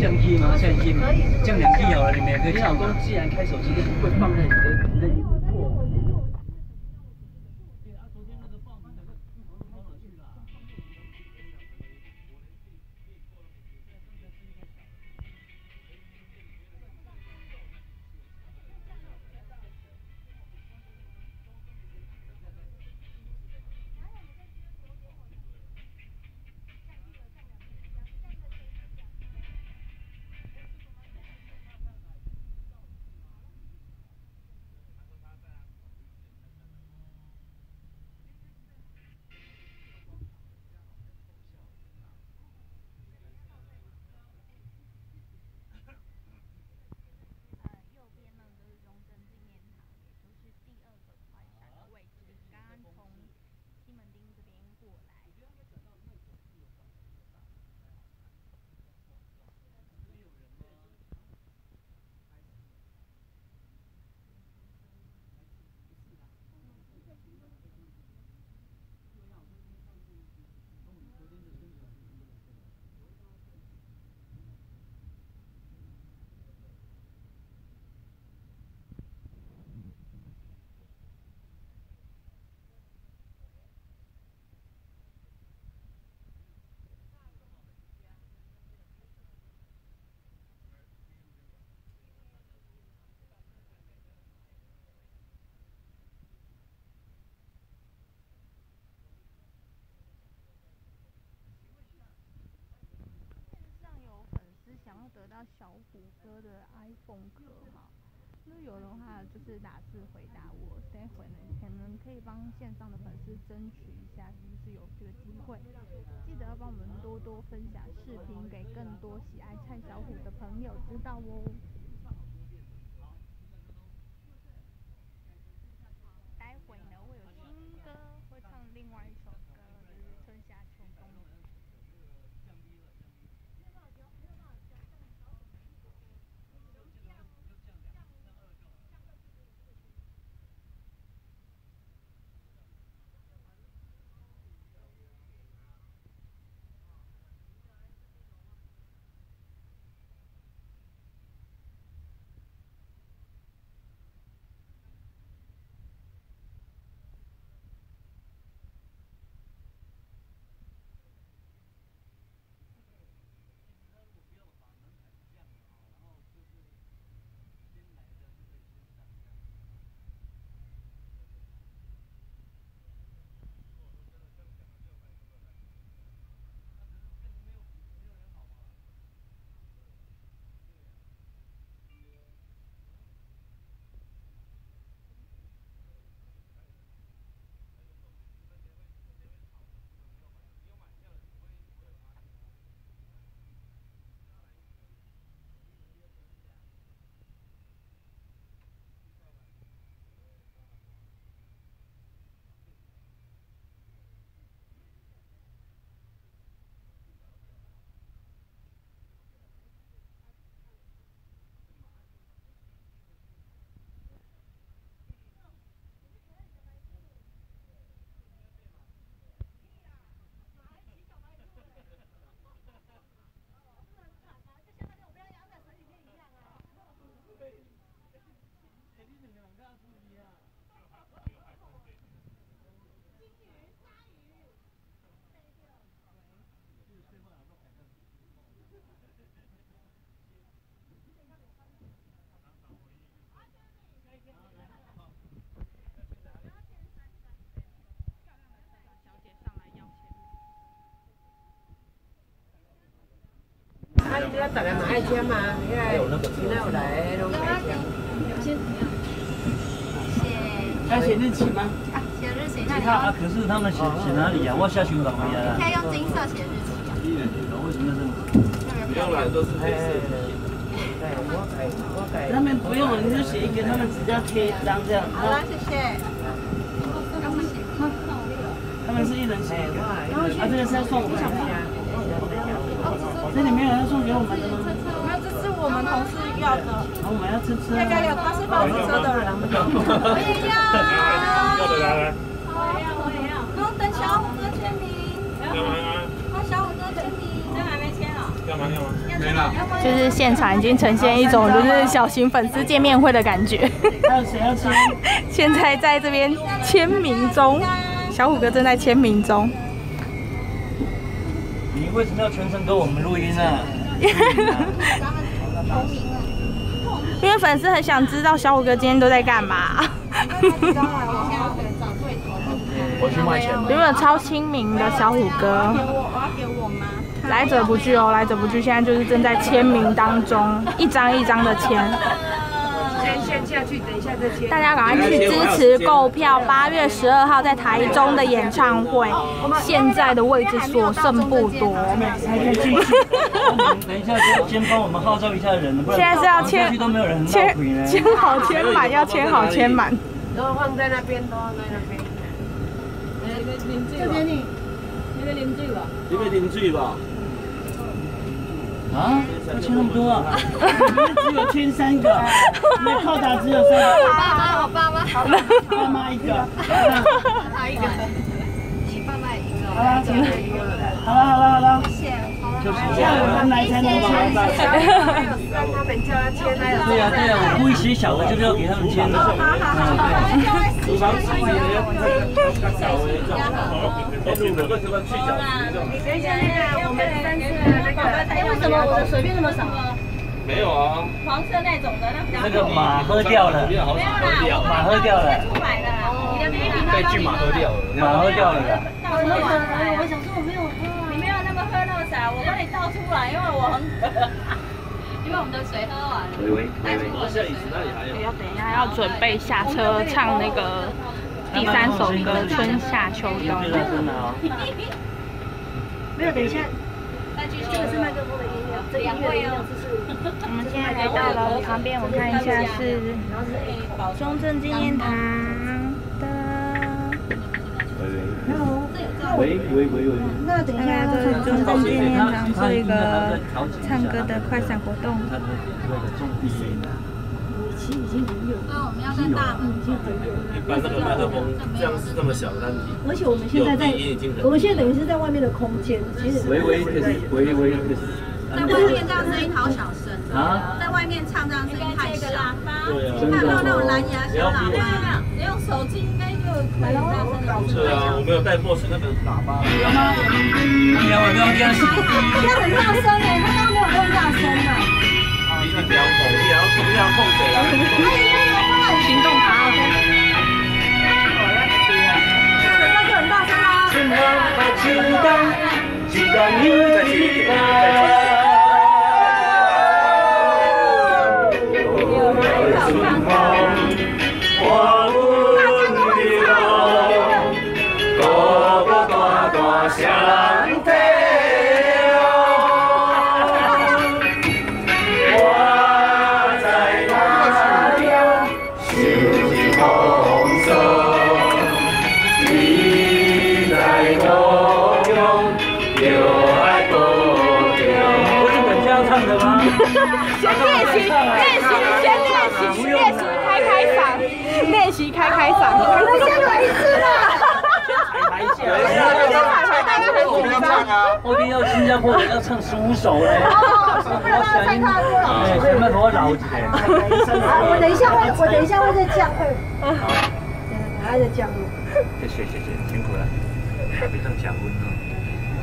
降 key 吗？降 key 吗？降两 key 好了，你们也可以。你老公既然开手机，就不会放在你的
想要得到小虎哥的 iPhone 壳哈？那有的话就是打字回答我，待会呢可能可以帮线上的粉丝争取一下，是不是有这个机会？记得要帮我们多多分享视频，给更多喜爱蔡小虎的朋友知道哦。
啊，你这大家嘛爱吃嘛，因为今天有来拢爱吃。
要写日期吗？
啊，写日期
其他啊，可是他们写写哪里呀？我下去搞不呀？
可以用金色写日期啊。
为什么这么？
不用了，都是黑色。
他们不用，你就写一个，他们只要贴一张这样。
好了，谢谢。
他们是一人写一个，啊，这个是要送我们的。这里面有要送给我们的吗？
没有，这是我们同事要的。
我们要吃吃。
那个有，他是包子车的人。我也要。
要的来来。
我也要，我也要。然后等小虎哥签名。
干嘛啊？
帮小虎哥签名。这还没签啊？
要吗？要吗？
要签到
就是现场已经呈现一种就是小型粉丝见面会的感觉。
还有谁要签？
现在在这边签名中，小虎哥正在签名中。
你为什么要全程跟我们录音呢？
因为粉丝很想知道小虎哥今天都在干嘛。
我去卖钱。
有没有超亲民的小虎哥？来者不拒哦，来者不拒。现在就是正在签名当中，一张一张的签。
先先下去，等一下再签。
大家赶快去支持购票，八月十二号在台中的演唱会，现在的位置所剩不多。
等一下，先先帮我们号召一下人，不然
现在是要签
都没有人
签签好签满，要签好签满。
然后放在那边，都放在那边。
这边你，那个淋水吧。
你要淋水吧？
啊？要签那么多啊？只有签三个，那扣打只有三个。
爸妈，我爸妈。
爸妈一个。
他一个。你爸妈一个。
好了，真的。好了好了好了。
谢谢。
这样我们来才能签。
还有三，他们叫他签。
对呀对呀，我故意写小的，就是要给他们签的。
好好好。
等一下，那个我们三次的那个，哎，为什么我的水变那么少？
没有啊。
黄色那种的，那
个马喝掉了。
没有啦，
马喝掉了。
出来的啦，你的比比
被骏马喝掉了。
马喝掉了的。
倒出来。我想说我没有喝。你没有那么喝那么少，我帮你倒出来，因为我很。因为我们的水喝完了。
喂喂喂喂。
要等一下要准备下车唱那个第三首歌《春夏秋冬》。
没有，等一下。这个是麦克风的音量，这个音乐音量是。
我们现在来到了旁边，我看一下是中正纪念堂的。
喂喂喂喂。
那等一下
这是中正纪念堂做一个唱歌的快闪活动。
其实已经很有。
那我们要在大
嗯，已经很有。
一般那个麦克风这样是这么小的单体。
而且我们现在在，我们现在等于是在外面的空间，其实。
喂喂喂喂。
在外面这样声音好小声啊！在外面唱这样声音太小。
对啊。
看到那种蓝牙小喇叭，你用手机应该就可以大声的。
是啊，我没有带过是那个喇叭。
有吗？没有，我刚刚这样。
他很大声哎，他刚刚没有那么大声的。
你你不要碰，不要不，要控嘴啊。
行动卡 OK。
那就很大声啦。
春夏秋冬，一冬又一冬。
先
唱啊！我一定要新加坡人要唱十五首嘞！
不然他太大声了。
对，前面多老姐。
我等一下会，我等一下会再降。嗯，还在降。
谢谢谢谢，辛苦了，别当降温哦。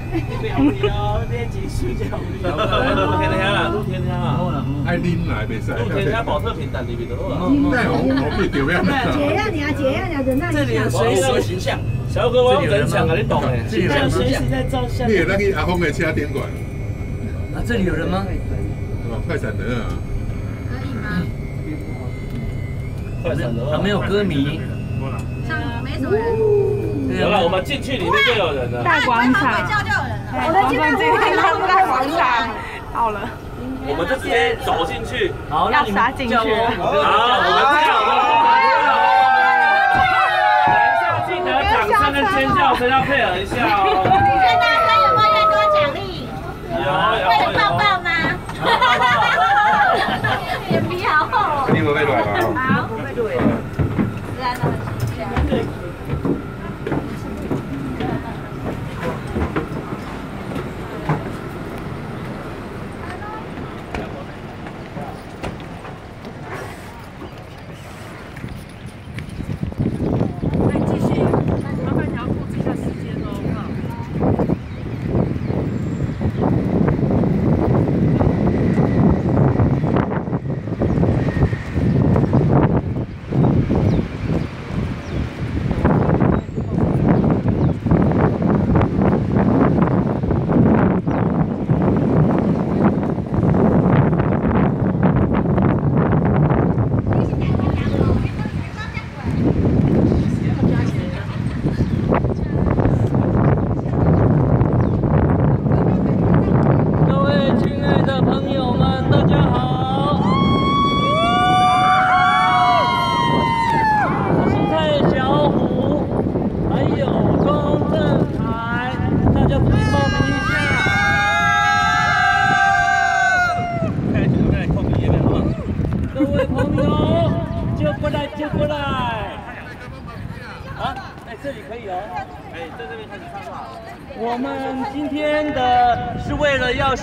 不要不要，练技术就好。
露天露天遐啦。
爱拎来袂使。
露天遐保特瓶等里面都好啊。
那红红被丢样子。
姐呀你啊姐呀你那
这里有随时形象。
小哥，我要人抢啊，你懂诶？
这里随时在照相。
你也那个阿峰的车点管。
啊，这里有人吗？
哦，快闪人啊。
可以吗？
快闪人
啊，没有歌迷。
像没什么人。
有了，我们进去里面就有人了。
大广场。
我们今天今天看大广场
到了。
我们就直接走进去。
好，
要杀进去。好，
我们跳。等一下记得掌声跟尖叫声要配合一下哦。
越大声有没有越多奖励？
有有。
为了抱抱吗？脸皮好厚。
你们被乱了。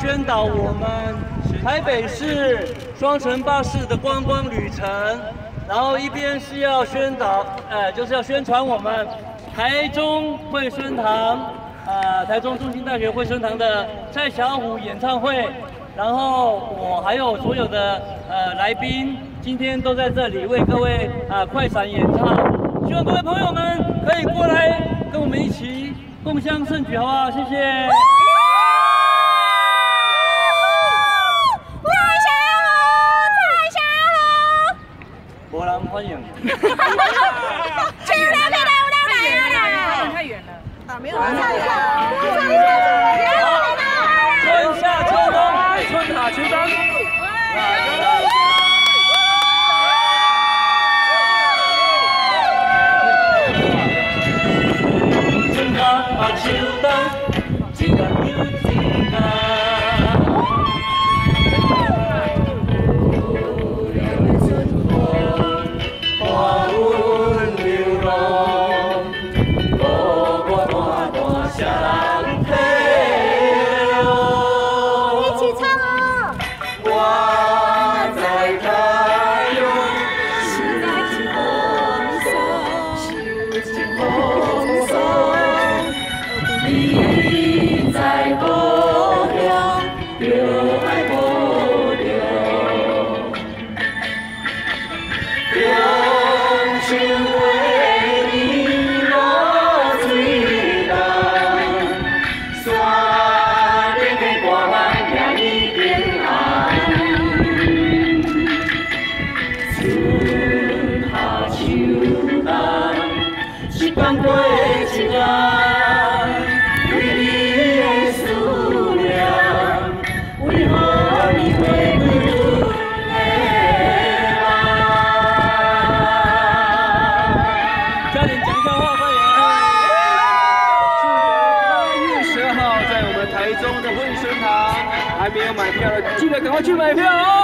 宣导我们台北市双城巴士的观光旅程，然后一边是要宣导，呃，就是要宣传我们台中惠生堂，呃，台中中心大学惠生堂的蔡小虎演唱会，然后我还有所有的呃来宾今天都在这里为各位呃快闪演唱，希望各位朋友们可以过来跟我们一起共襄盛举好不好？谢谢。
买
票了记得赶快去买票
啊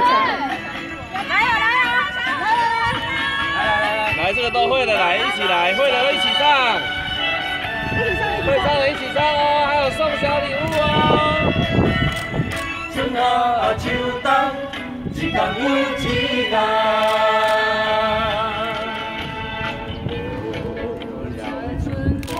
来，
这个都会的，来一起来，会的一起上，会唱的一起唱哦，还有送小礼物哦。春夏秋冬，一天又一天。
下一站在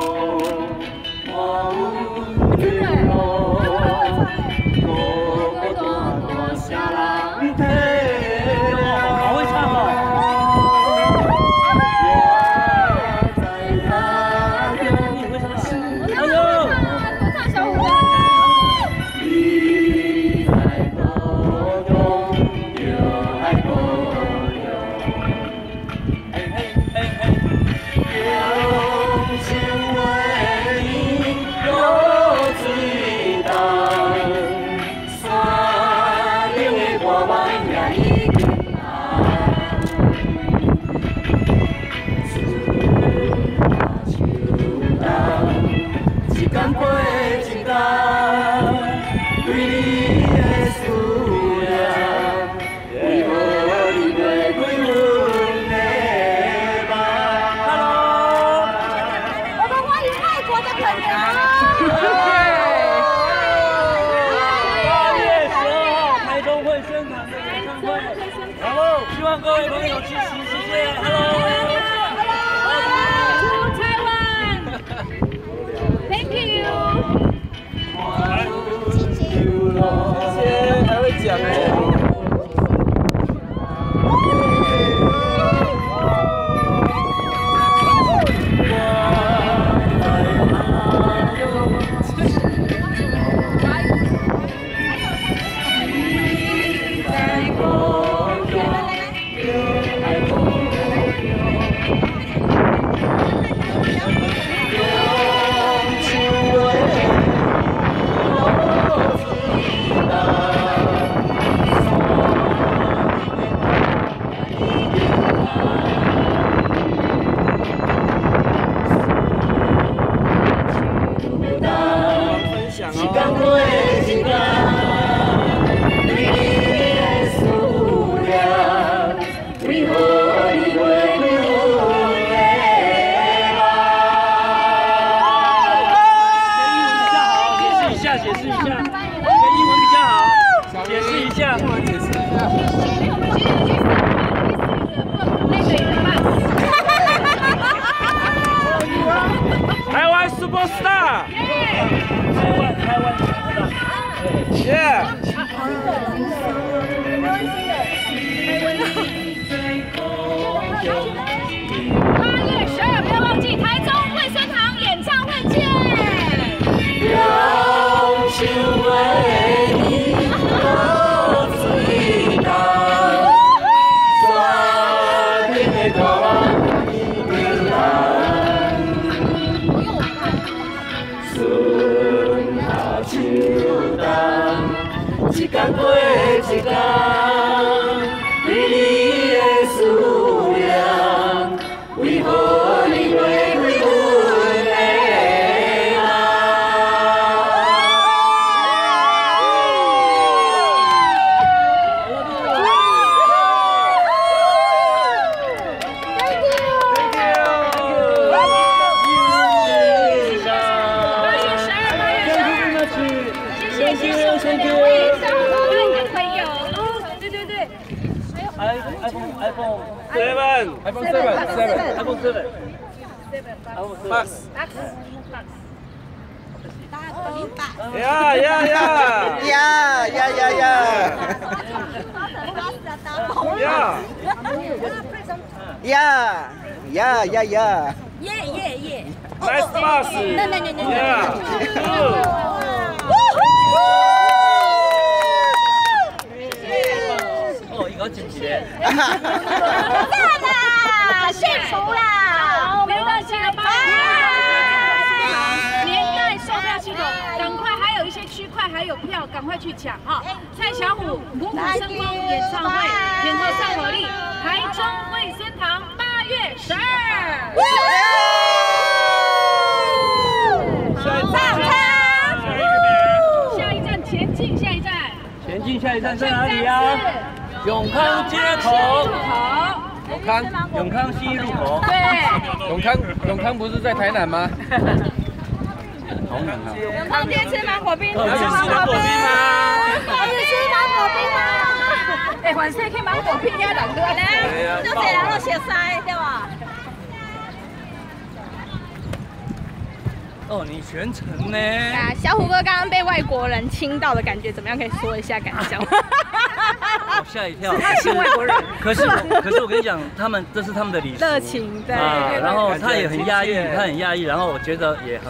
你全程呢？
啊，小虎哥刚刚被外国人亲到的感觉怎么样？可以说一下感想。
我 吓一跳。
他是外国人，
可是可是我跟你讲，他们这是他们的礼俗。
热情对。
啊，然后他也很压抑，他很压抑，然后我觉得也很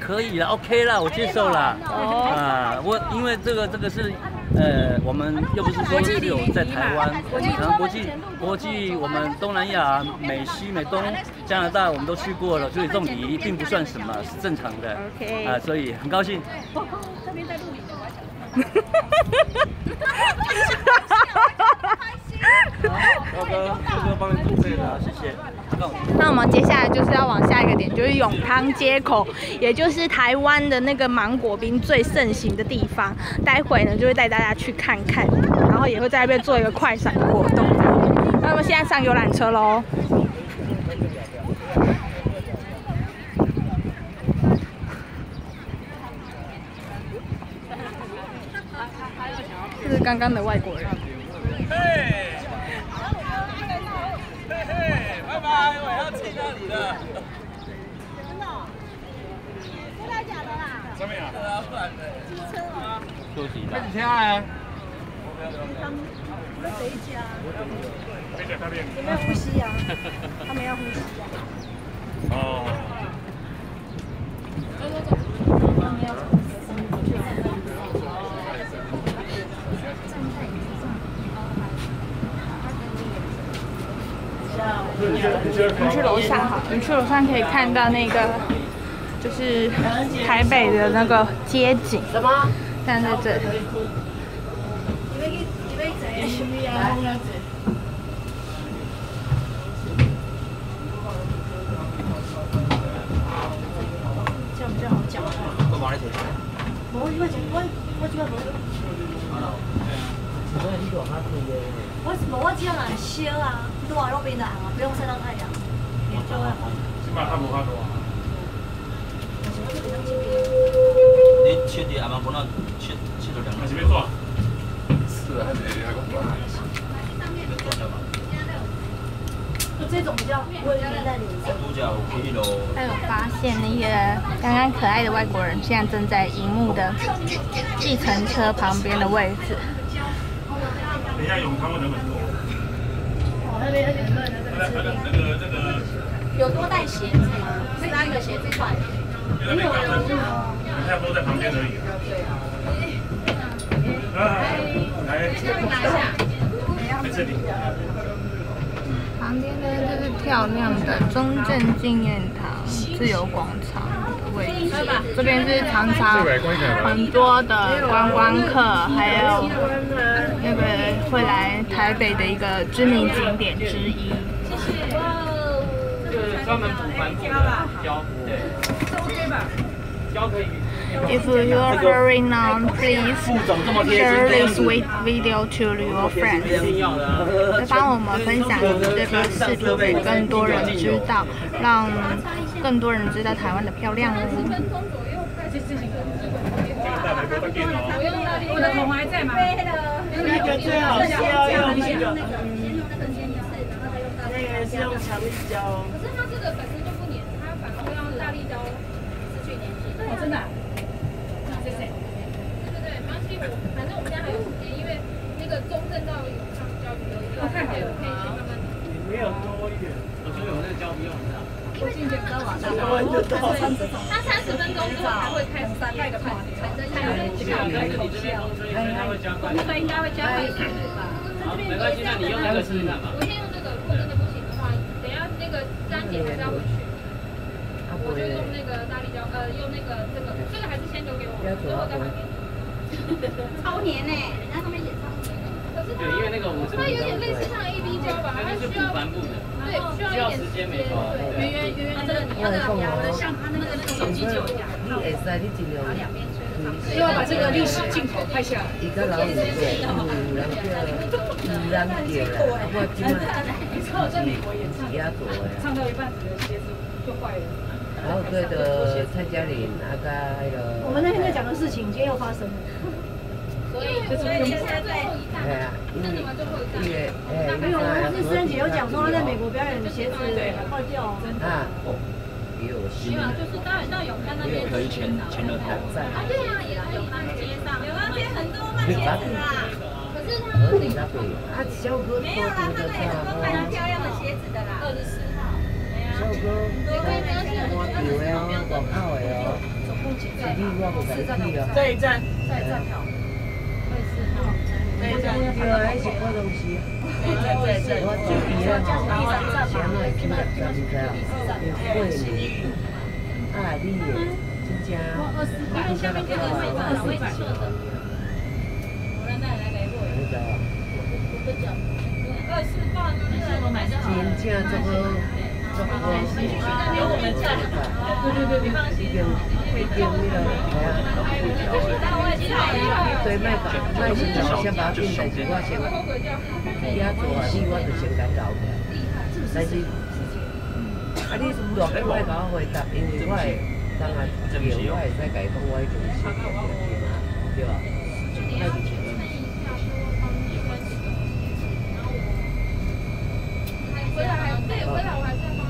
可以了，OK 了，我接受了。哦。啊，我因为这个这个是。呃，我们又不是说只有在台湾，然后国际国际我们东南亚、美西、美东、加拿大我们都去过了，所以这种礼仪并不算什么，是正常的。OK。啊，所以很高兴。这边在录影，我要
好哥，哥哥帮你准备的，谢谢。
那我们接下来就是要往下一个点，就是永康街口，也就是台湾的那个芒果冰最盛行的地方。待会呢，就会带大家去看看，然后也会在那边做一个快闪的活动。那我们现在上游览车喽。刚刚的外国人。
嘿嘿，拜拜我要去那里了。
真的？真的假的啦？
上面啊？
机车吗？
休息一下。
几天啊？
他们在谁家？
谁在那边？
有没有呼吸啊？他们要呼吸啊。
哦。
走走走。他们要呼吸。
我们去楼上哈，我们去楼上可以看到那个，就是台北的那个街景。什么？站在这里。
这样比较好讲话。我我我我。我无我只有来烧啊。多啊，路边的啊，不用晒到太阳，也就会好。
起码看不看多啊？
你切的阿妈不能切切到两。
那这边做。
是啊，还讲多啊？
这种比较不会粘在脸上。
他有发现那个刚刚可爱的外国人，现在正在荧幕的计程车旁边的位置。
等一下，永康会人很多。
那边有点热，那个这个这个有多带鞋子吗？三个鞋子块。没有啊，
现在都在旁边而已。来，拿一下。在这里。
旁边呢，就是漂亮的中正纪念堂、自由广场的位置。这边是常常很多的观光客，还有那个会来台北的一个知名景点之一。
就是专门补帆布的胶，对，胶可以。
If you are very known, please share this video to your friends. 帮我们分享这个视频给更多人知道，让更多人知道台湾的漂亮哦。
我的桶还在吗？
那个最好是要用那个，那个是用长胶。
可是它这个本身就不粘，它反而会让大力胶失去粘性。
哦，真的。
反正我们家还有时间，因为那个中正到永康交流有一个，还有可以先慢慢。
没有多一点，我觉得有那个胶不用的。
因为今天刚晚上，他三十分钟之后才会开始三那个盘，反正还有那个巧克力口香，那个应该会加快速度吧。
没关系，那你用那个试试看吧。
我先用这个，如果真的不行的话，等下那个张姐还是要回去。我就用那个大力胶，呃，用那个这个，这个还是先留给我，之后再还给你。
超黏呢，人家上面写超黏。
可是它，它有点类似像 A B 胶吧，它需要帆布的，对，需要一点时间，没错。圆圆圆圆的，你要的像它那个那个手机就有牙。你会使你尽量。
又要把这个历史镜头拍下来。
一个老五岁，有人叫，有人叫，我今晚。
唱在美国演唱，唱到一半，你的鞋子就坏了。
然后对的蔡嘉玲那个那个。
我们那天在讲的事情，今天又发生了。
所以，所以现在最后一站。对啊，因为
因为哎，没有，他是师姐有讲说他在美国表演的鞋子坏掉。啊。
希望就是到到永康那边去前前了台啊，对啊，也永康街上，永康街很多卖鞋子啦。可是他啊，小哥没有啦，他那里很多卖很漂亮的鞋子的啦。二十四有现在广
告的哦，总共几站？四站哦。
这一站，这一站票。二十四号，这一站票还是破东西。这一站，这一站，我注意了哈，第三站嘛，第三站，第四站，贵。
啊，你真正，
因为下面这个位置位置错的。我来来来给我。二四八，我买的好。
真正这个，这个，
有我们在。
对对对，你放心。
已经那个，哎呀，对，卖搞，卖先先把它定在一块钱。你要做啊，你我就先改搞的。但是。啊！你落来我甲我回答，因为我会当我会使甲伊讲我迄种事情，对吧？回来还对，回来我还在帮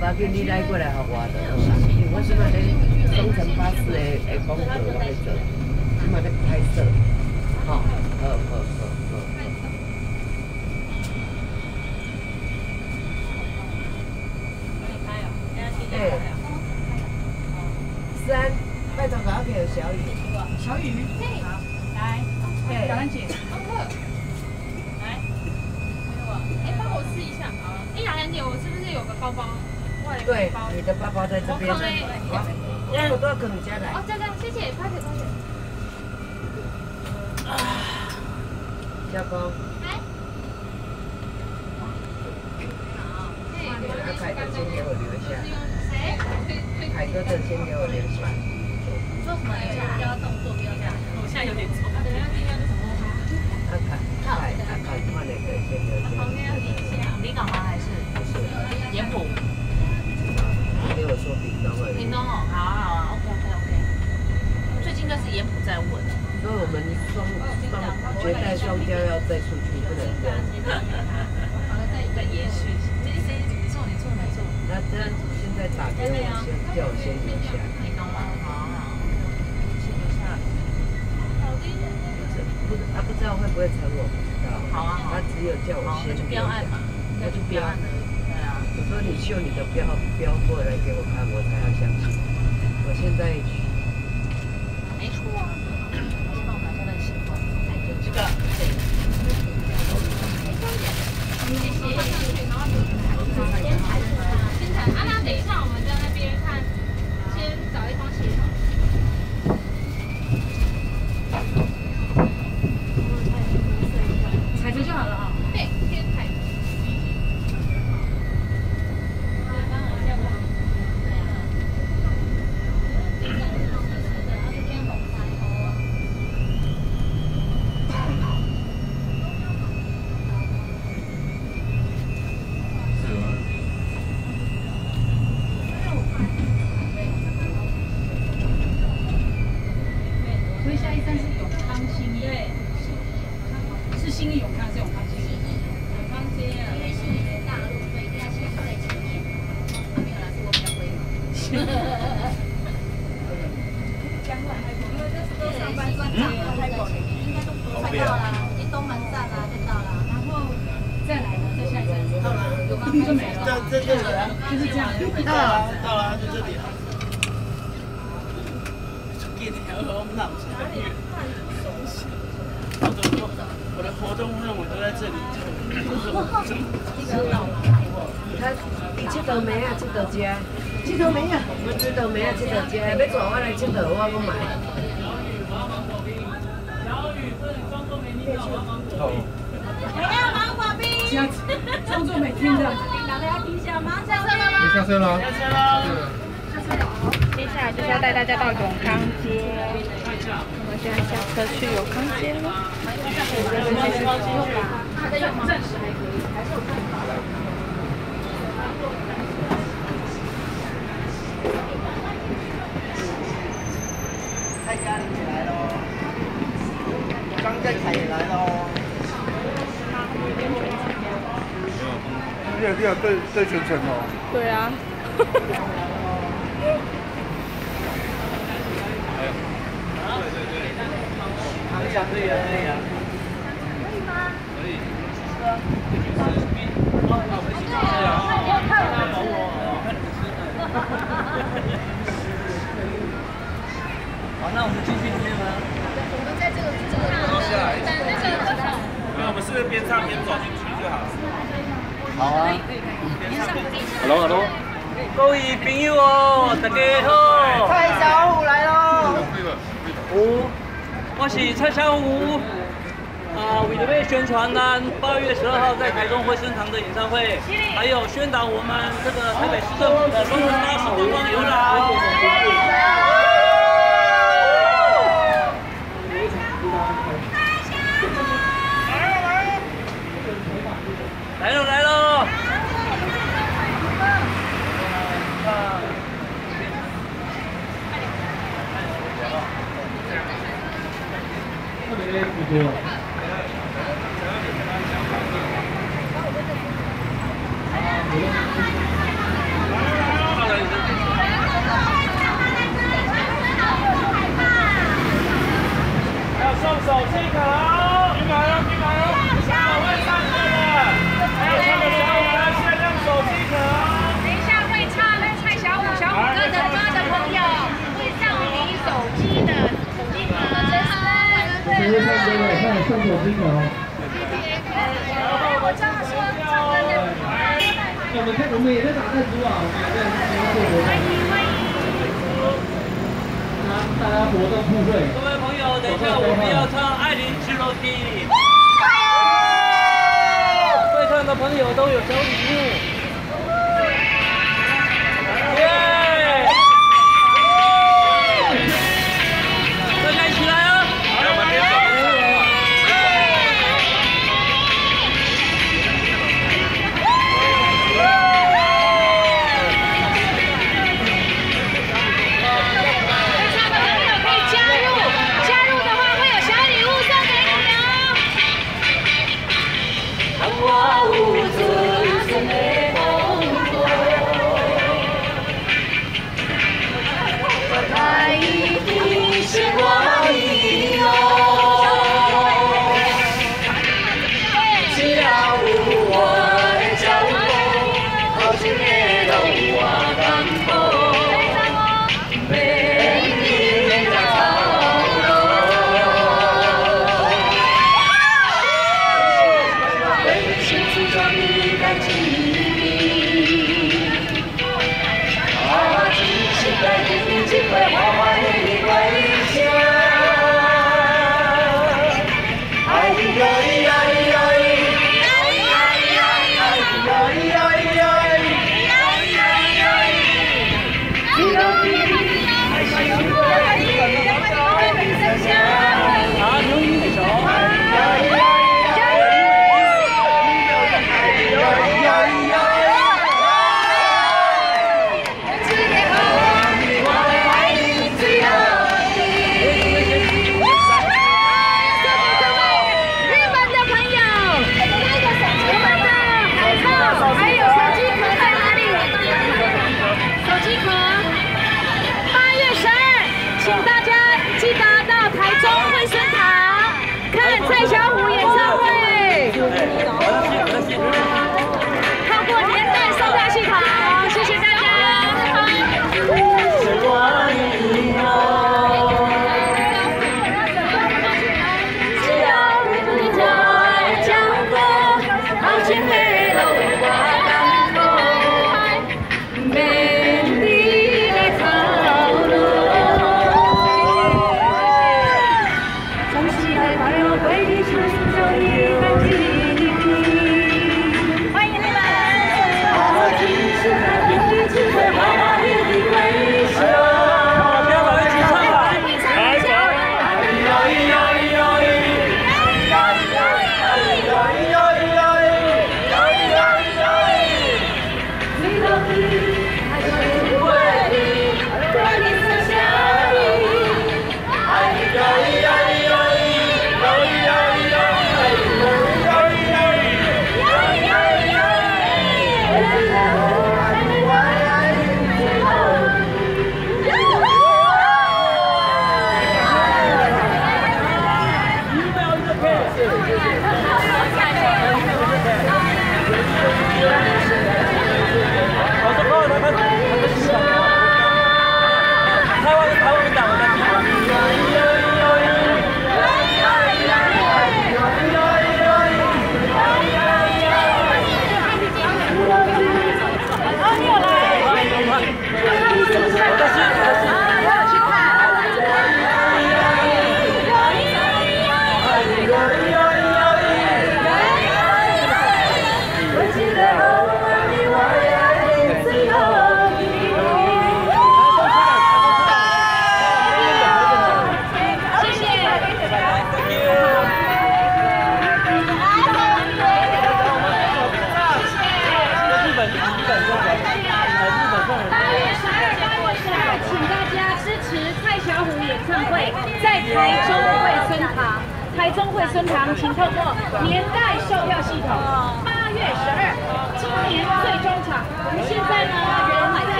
他。哦，爸，叫你来过来学我的，因为我现在咧双层巴士的的广告我在做，现在在拍摄，好，好好好。三，拜托搞给小雨。
小雨，好，来，小兰姐，
来，哎，帮我试一下。哎，雅兰姐，我是不是有个包包？
对，你的包包在这边。好，要多少个你家来？
是
不是
好
上手，这
一卡。双。
我
在。
我们
在！
欢迎欢迎！大家活动。
各位朋友，等一下我们要唱《爱玲之楼梯》。会唱的朋友都有小礼物。耶！